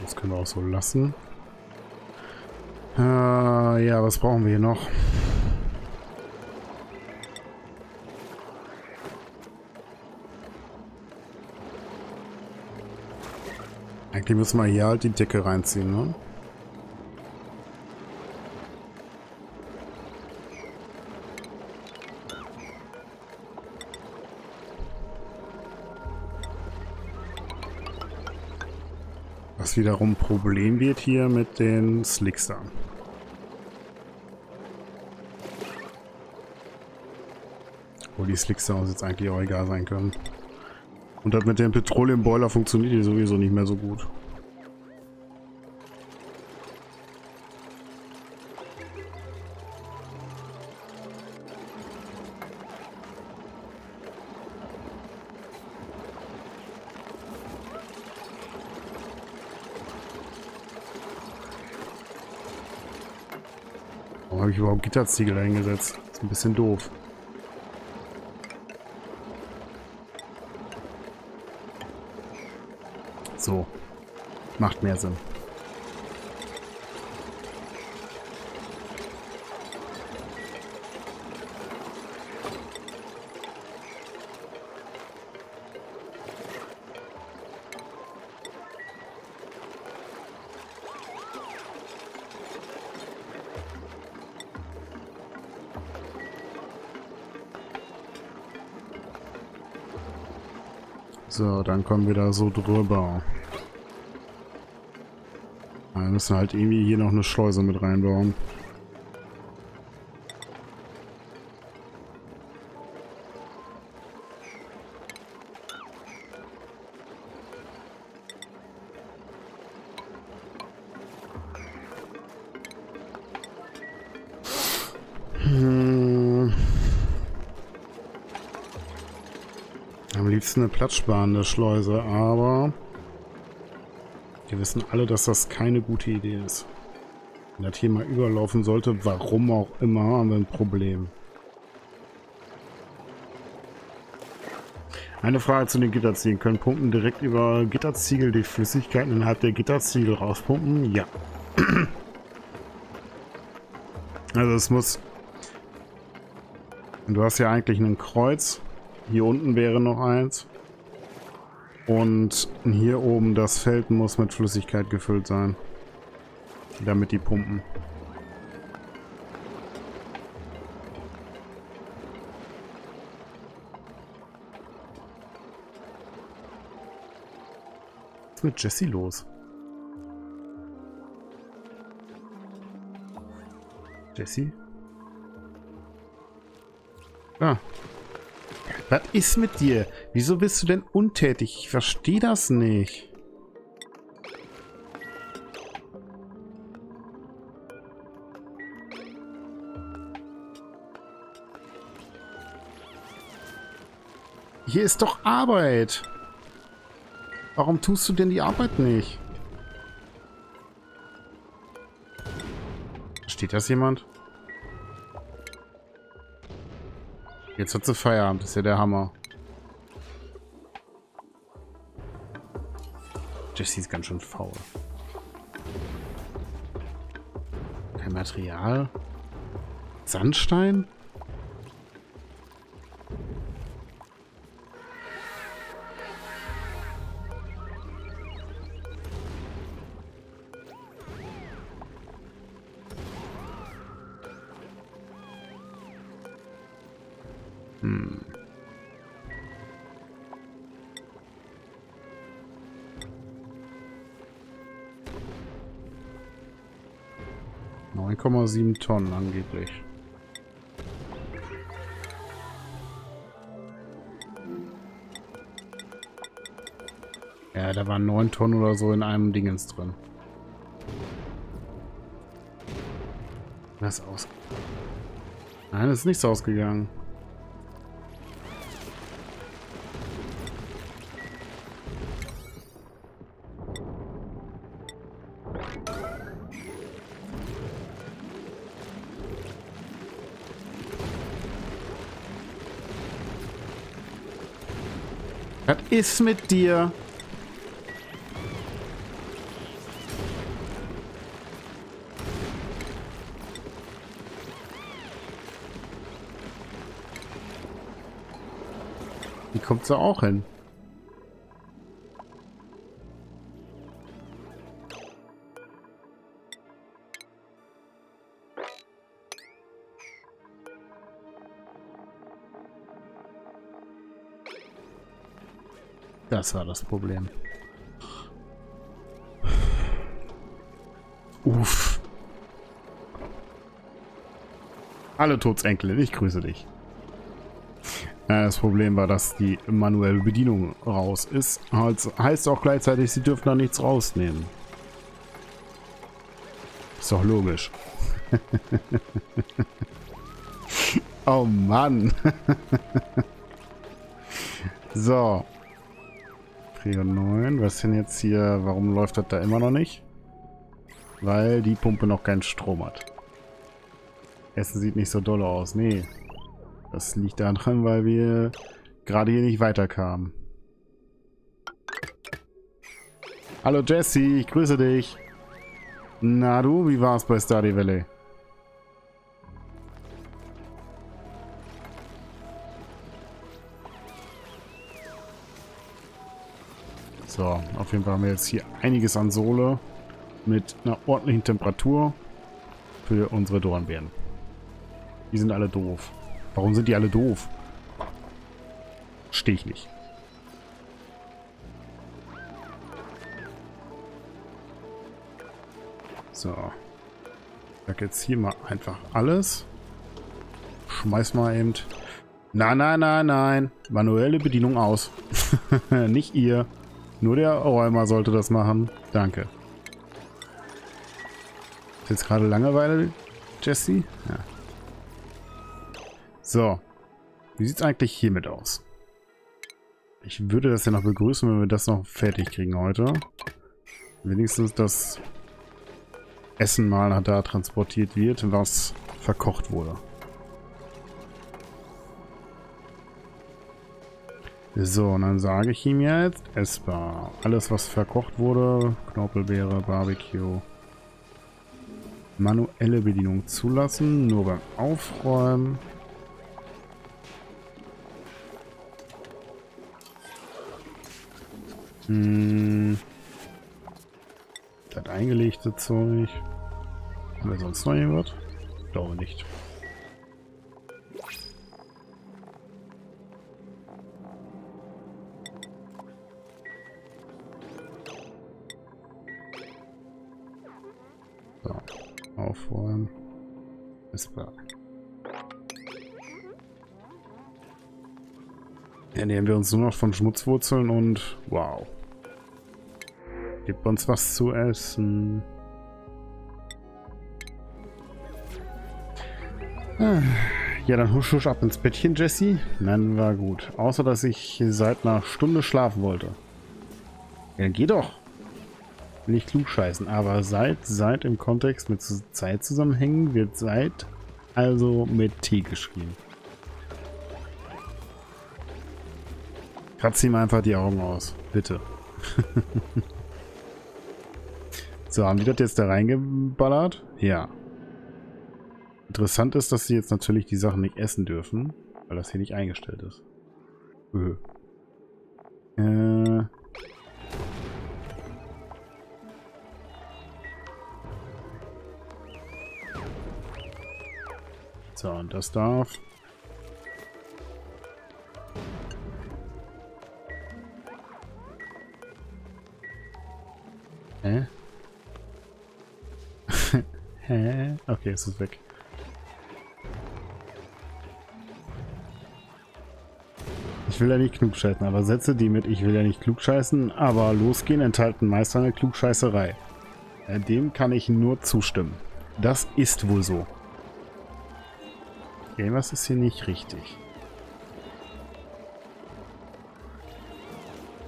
Das können wir auch so lassen. Äh, ja, was brauchen wir hier noch? Eigentlich müssen wir hier halt die Decke reinziehen, ne? Wiederum ein Problem wird hier mit den Slickstern. Obwohl die Slickster uns jetzt eigentlich auch egal sein können. Und das mit dem Petroleumboiler funktioniert hier sowieso nicht mehr so gut. Ich überhaupt Gitterziegel eingesetzt? ist ein bisschen doof. So. Macht mehr Sinn. Kommen wir da so drüber. Wir müssen halt irgendwie hier noch eine Schleuse mit reinbauen. Liebsten eine platzsparende Schleuse, aber wir wissen alle, dass das keine gute Idee ist. Wenn das hier mal überlaufen sollte, warum auch immer, haben wir ein Problem. Eine Frage zu den Gitterziegeln. Können Pumpen direkt über Gitterziegel die Flüssigkeiten innerhalb der Gitterziegel rauspumpen? Ja. <clears throat> Also es muss... Du hast ja eigentlich ein Kreuz hier unten wäre noch eins. Und hier oben das Feld muss mit Flüssigkeit gefüllt sein. Damit die pumpen. Was ist mit Jesse los? Jesse? Ah, was ist mit dir? Wieso bist du denn untätig? Ich verstehe das nicht. Hier ist doch Arbeit. Warum tust du denn die Arbeit nicht? Steht das jemand? Jetzt hat sie Feierabend, das ist ja der Hammer. Jessie ist ganz schön faul. Kein Material. Sandstein? 1,7 Tonnen angeblich. Ja, da waren 9 Tonnen oder so in einem Dingens drin. Das ist aus. Nein, das ist nichts ausgegangen. Ist mit dir? Wie kommt sie auch hin? Das war das Problem. Uff. Alle Todsenkel, ich grüße dich. Das Problem war, dass die manuelle Bedienung raus ist. Also heißt auch gleichzeitig, sie dürfen da nichts rausnehmen. Ist doch logisch. <laughs> oh Mann. <laughs> so. Prio 9. Was denn jetzt hier? Warum läuft das da immer noch nicht? Weil die Pumpe noch keinen Strom hat. Essen sieht nicht so doll aus. Nee. Das liegt daran, weil wir gerade hier nicht weiterkamen. Hallo Jesse, ich grüße dich. Na du, wie war's bei Stardew Valley? Auf jeden Fall haben wir jetzt hier einiges an Sohle mit einer ordentlichen Temperatur für unsere Dornbeeren. Die sind alle doof. Warum sind die alle doof? Stehe ich nicht. So. Ich sag jetzt hier mal einfach alles. Schmeiß mal eben. Nein, nein, nein, nein. Manuelle Bedienung aus. <laughs> nicht ihr. Nur der Räumer sollte das machen. Danke. Ist jetzt gerade Langeweile, Jesse? Ja. So. Wie sieht es eigentlich hiermit aus? Ich würde das ja noch begrüßen, wenn wir das noch fertig kriegen heute. Wenigstens das Essen mal da transportiert wird, was verkocht wurde. So, und dann sage ich ihm jetzt, essbar. Alles, was verkocht wurde, Knorpelbeere, Barbecue, manuelle Bedienung zulassen, nur beim Aufräumen. Hm. Das eingelegte Zeug. Haben wir sonst noch irgendwas? Ich glaube nicht. Aufräumen. Ist klar. Ernähren wir uns nur noch von Schmutzwurzeln und wow. Gib uns was zu essen. Ja, dann husch husch ab ins Bettchen, Jesse. Nein, war gut. Außer, dass ich seit einer Stunde schlafen wollte. Ja, geh doch. Nicht klugscheißen, aber seit, seit im Kontext mit Zeit zusammenhängen wird seit also mit T geschrieben. Kratz ihm einfach die Augen aus. Bitte. <laughs> So, haben die das jetzt da reingeballert? Ja. Interessant ist, dass sie jetzt natürlich die Sachen nicht essen dürfen, weil das hier nicht eingestellt ist. Öh. Äh. So, und das darf. Hä? <laughs> Hä? Okay, es ist weg. Ich will ja nicht klugscheißen, aber Sätze, die mit ich will ja nicht klugscheißen, aber losgehen, enthalten meist eine Klugscheißerei. Dem kann ich nur zustimmen. Das ist wohl so. Irgendwas ist hier nicht richtig.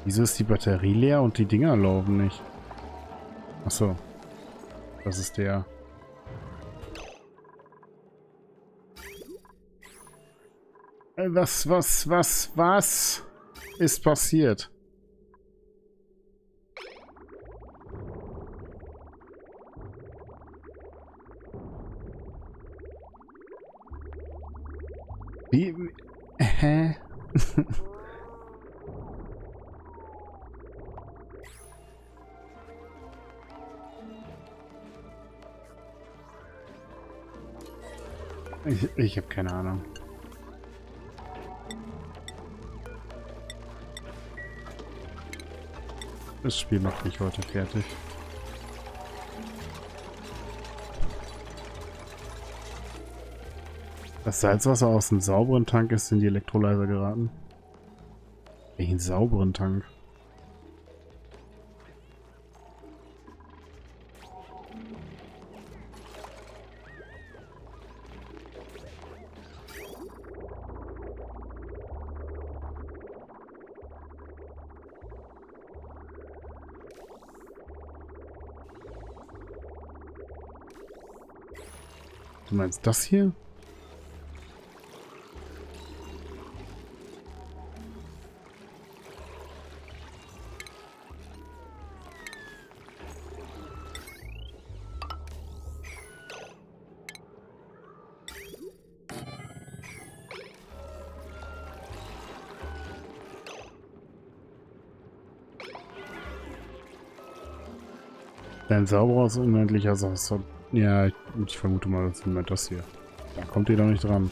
Wieso ist die Batterie leer und die Dinger laufen nicht? Achso. Das ist der... Äh, was, was, was, was ist passiert? Wie? Hä? ich ich habe keine Ahnung. Das Spiel macht mich heute fertig. Das Salzwasser aus dem sauberen Tank ist in die Elektrolyser geraten. Welchen sauberen Tank? Du meinst das hier? Dein sauberes, unendlicher Sauce. Ja, ich, ich, vermute mal, das ist das hier. Da kommt ihr doch nicht dran.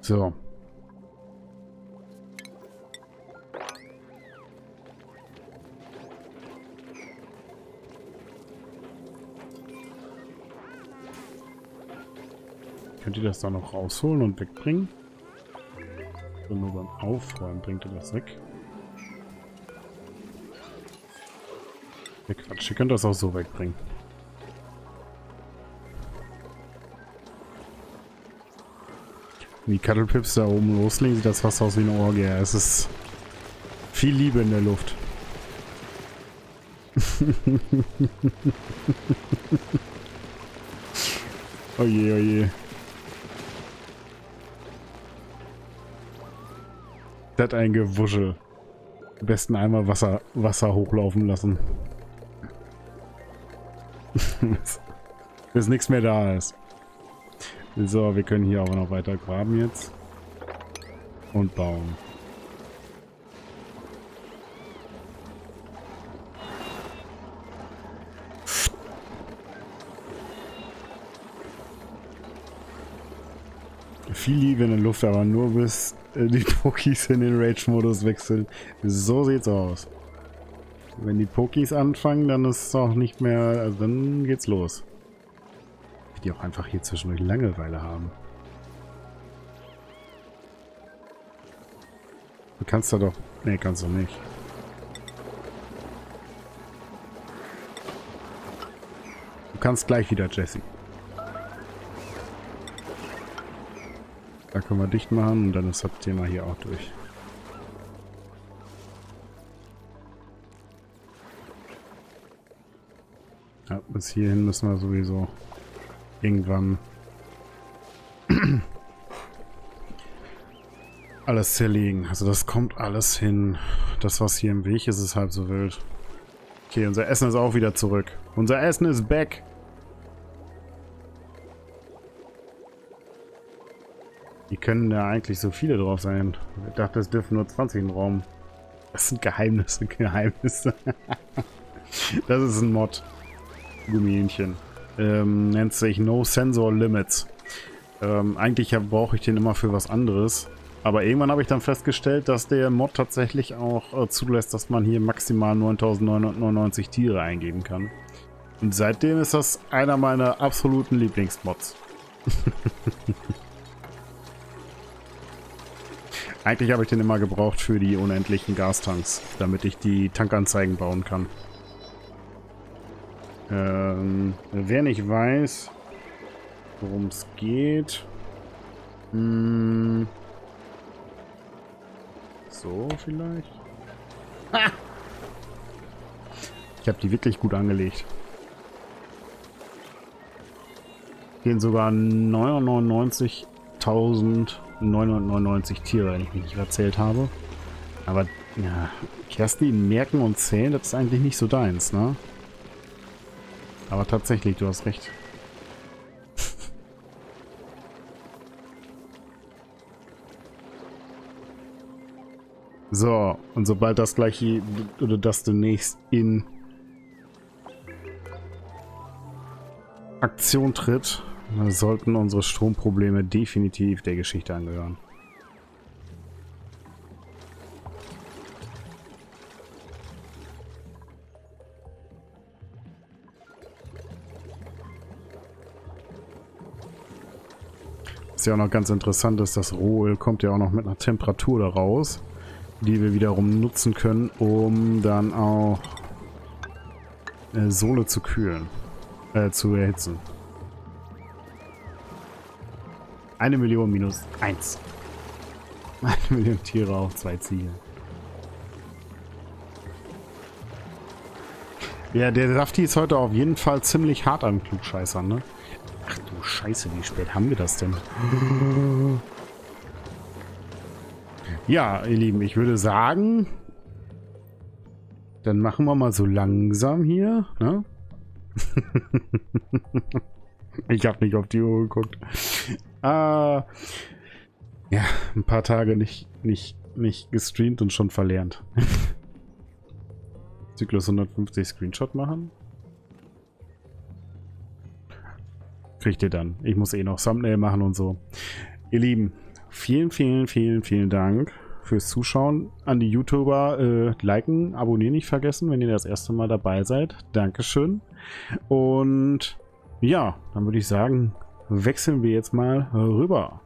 So. Könnt ihr das da noch rausholen und wegbringen? So nur beim Aufräumen bringt ihr das weg. Ja, Quatsch, ihr könnt das auch so wegbringen. Wie Cuddlepips da oben loslegen, sieht das fast aus wie eine Orgie. Es ist viel Liebe in der Luft. <laughs> oje, oje. Das ein Gewuschel. Am besten einmal Wasser, Wasser hochlaufen lassen. <laughs> Bis nichts mehr da ist. So, wir können hier aber noch weiter graben jetzt. Und bauen. Viel Liebe in der Luft, aber nur bis äh, die <laughs> Pokis in den Rage-Modus wechseln. So sieht's aus. Wenn die Pokis anfangen, dann ist es auch nicht mehr, also dann geht's los. Die auch einfach hier zwischendurch Langeweile haben. Du kannst da doch... Ne, kannst du nicht. Du kannst gleich wieder, Jesse. Können wir dicht machen und dann ist das Thema hier auch durch. Ja, bis hierhin müssen wir sowieso irgendwann <clears throat> alles zerlegen. Also das kommt alles hin. Das, was hier im Weg ist, ist halb so wild. Okay, unser Essen ist auch wieder zurück. Unser Essen ist back. Wie können da eigentlich so viele drauf sein? Ich dachte, es dürfen nur 20 im Raum. Das sind Geheimnisse, Geheimnisse. <laughs> das ist ein Mod. Gummihähnchen. Ähm, nennt sich No Sensor Limits. Ähm, eigentlich brauche ich den immer für was anderes. Aber irgendwann habe ich dann festgestellt, dass der Mod tatsächlich auch äh, zulässt, dass man hier maximal 9999 Tiere eingeben kann. Und seitdem ist das einer meiner absoluten Lieblingsmods. <laughs> Eigentlich habe ich den immer gebraucht für die unendlichen Gastanks, damit ich die Tankanzeigen bauen kann. Ähm, wer nicht weiß, worum es geht. Hm, so vielleicht. Ha! Ich habe die wirklich gut angelegt. Gehen sogar 99.000 999 Tiere, wenn ich mich nicht erzählt habe. Aber, ja, Kerstin, merken und zählen, das ist eigentlich nicht so deins, ne? Aber tatsächlich, du hast recht. <laughs> So, und sobald das gleich oder das demnächst in Aktion tritt, sollten unsere Stromprobleme definitiv der Geschichte angehören. Was ja auch noch ganz interessant ist, das Rohöl kommt ja auch noch mit einer Temperatur da raus, die wir wiederum nutzen können, um dann auch äh, Sohle zu kühlen, äh, zu erhitzen. Eine Million minus eins. <laughs> Eine Million Tiere auf zwei Ziele. Ja, der Safti ist heute auf jeden Fall ziemlich hart am Klugscheißern, ne? Ach du Scheiße, wie spät haben wir das denn? <laughs> Ja, ihr Lieben, ich würde sagen, dann machen wir mal so langsam hier, ne? <laughs> ich habe nicht auf die Uhr geguckt. Ah, ja, ein paar Tage nicht, nicht, nicht gestreamt und schon verlernt. <laughs> Zyklus 150 Screenshot machen. kriegt ihr dann. Ich muss eh noch Thumbnail machen und so. Ihr Lieben, vielen, vielen, vielen, vielen Dank fürs Zuschauen. An die YouTuber äh, liken, abonnieren nicht vergessen, wenn ihr das erste Mal dabei seid. Dankeschön. Und ja, dann würde ich sagen, wechseln wir jetzt mal rüber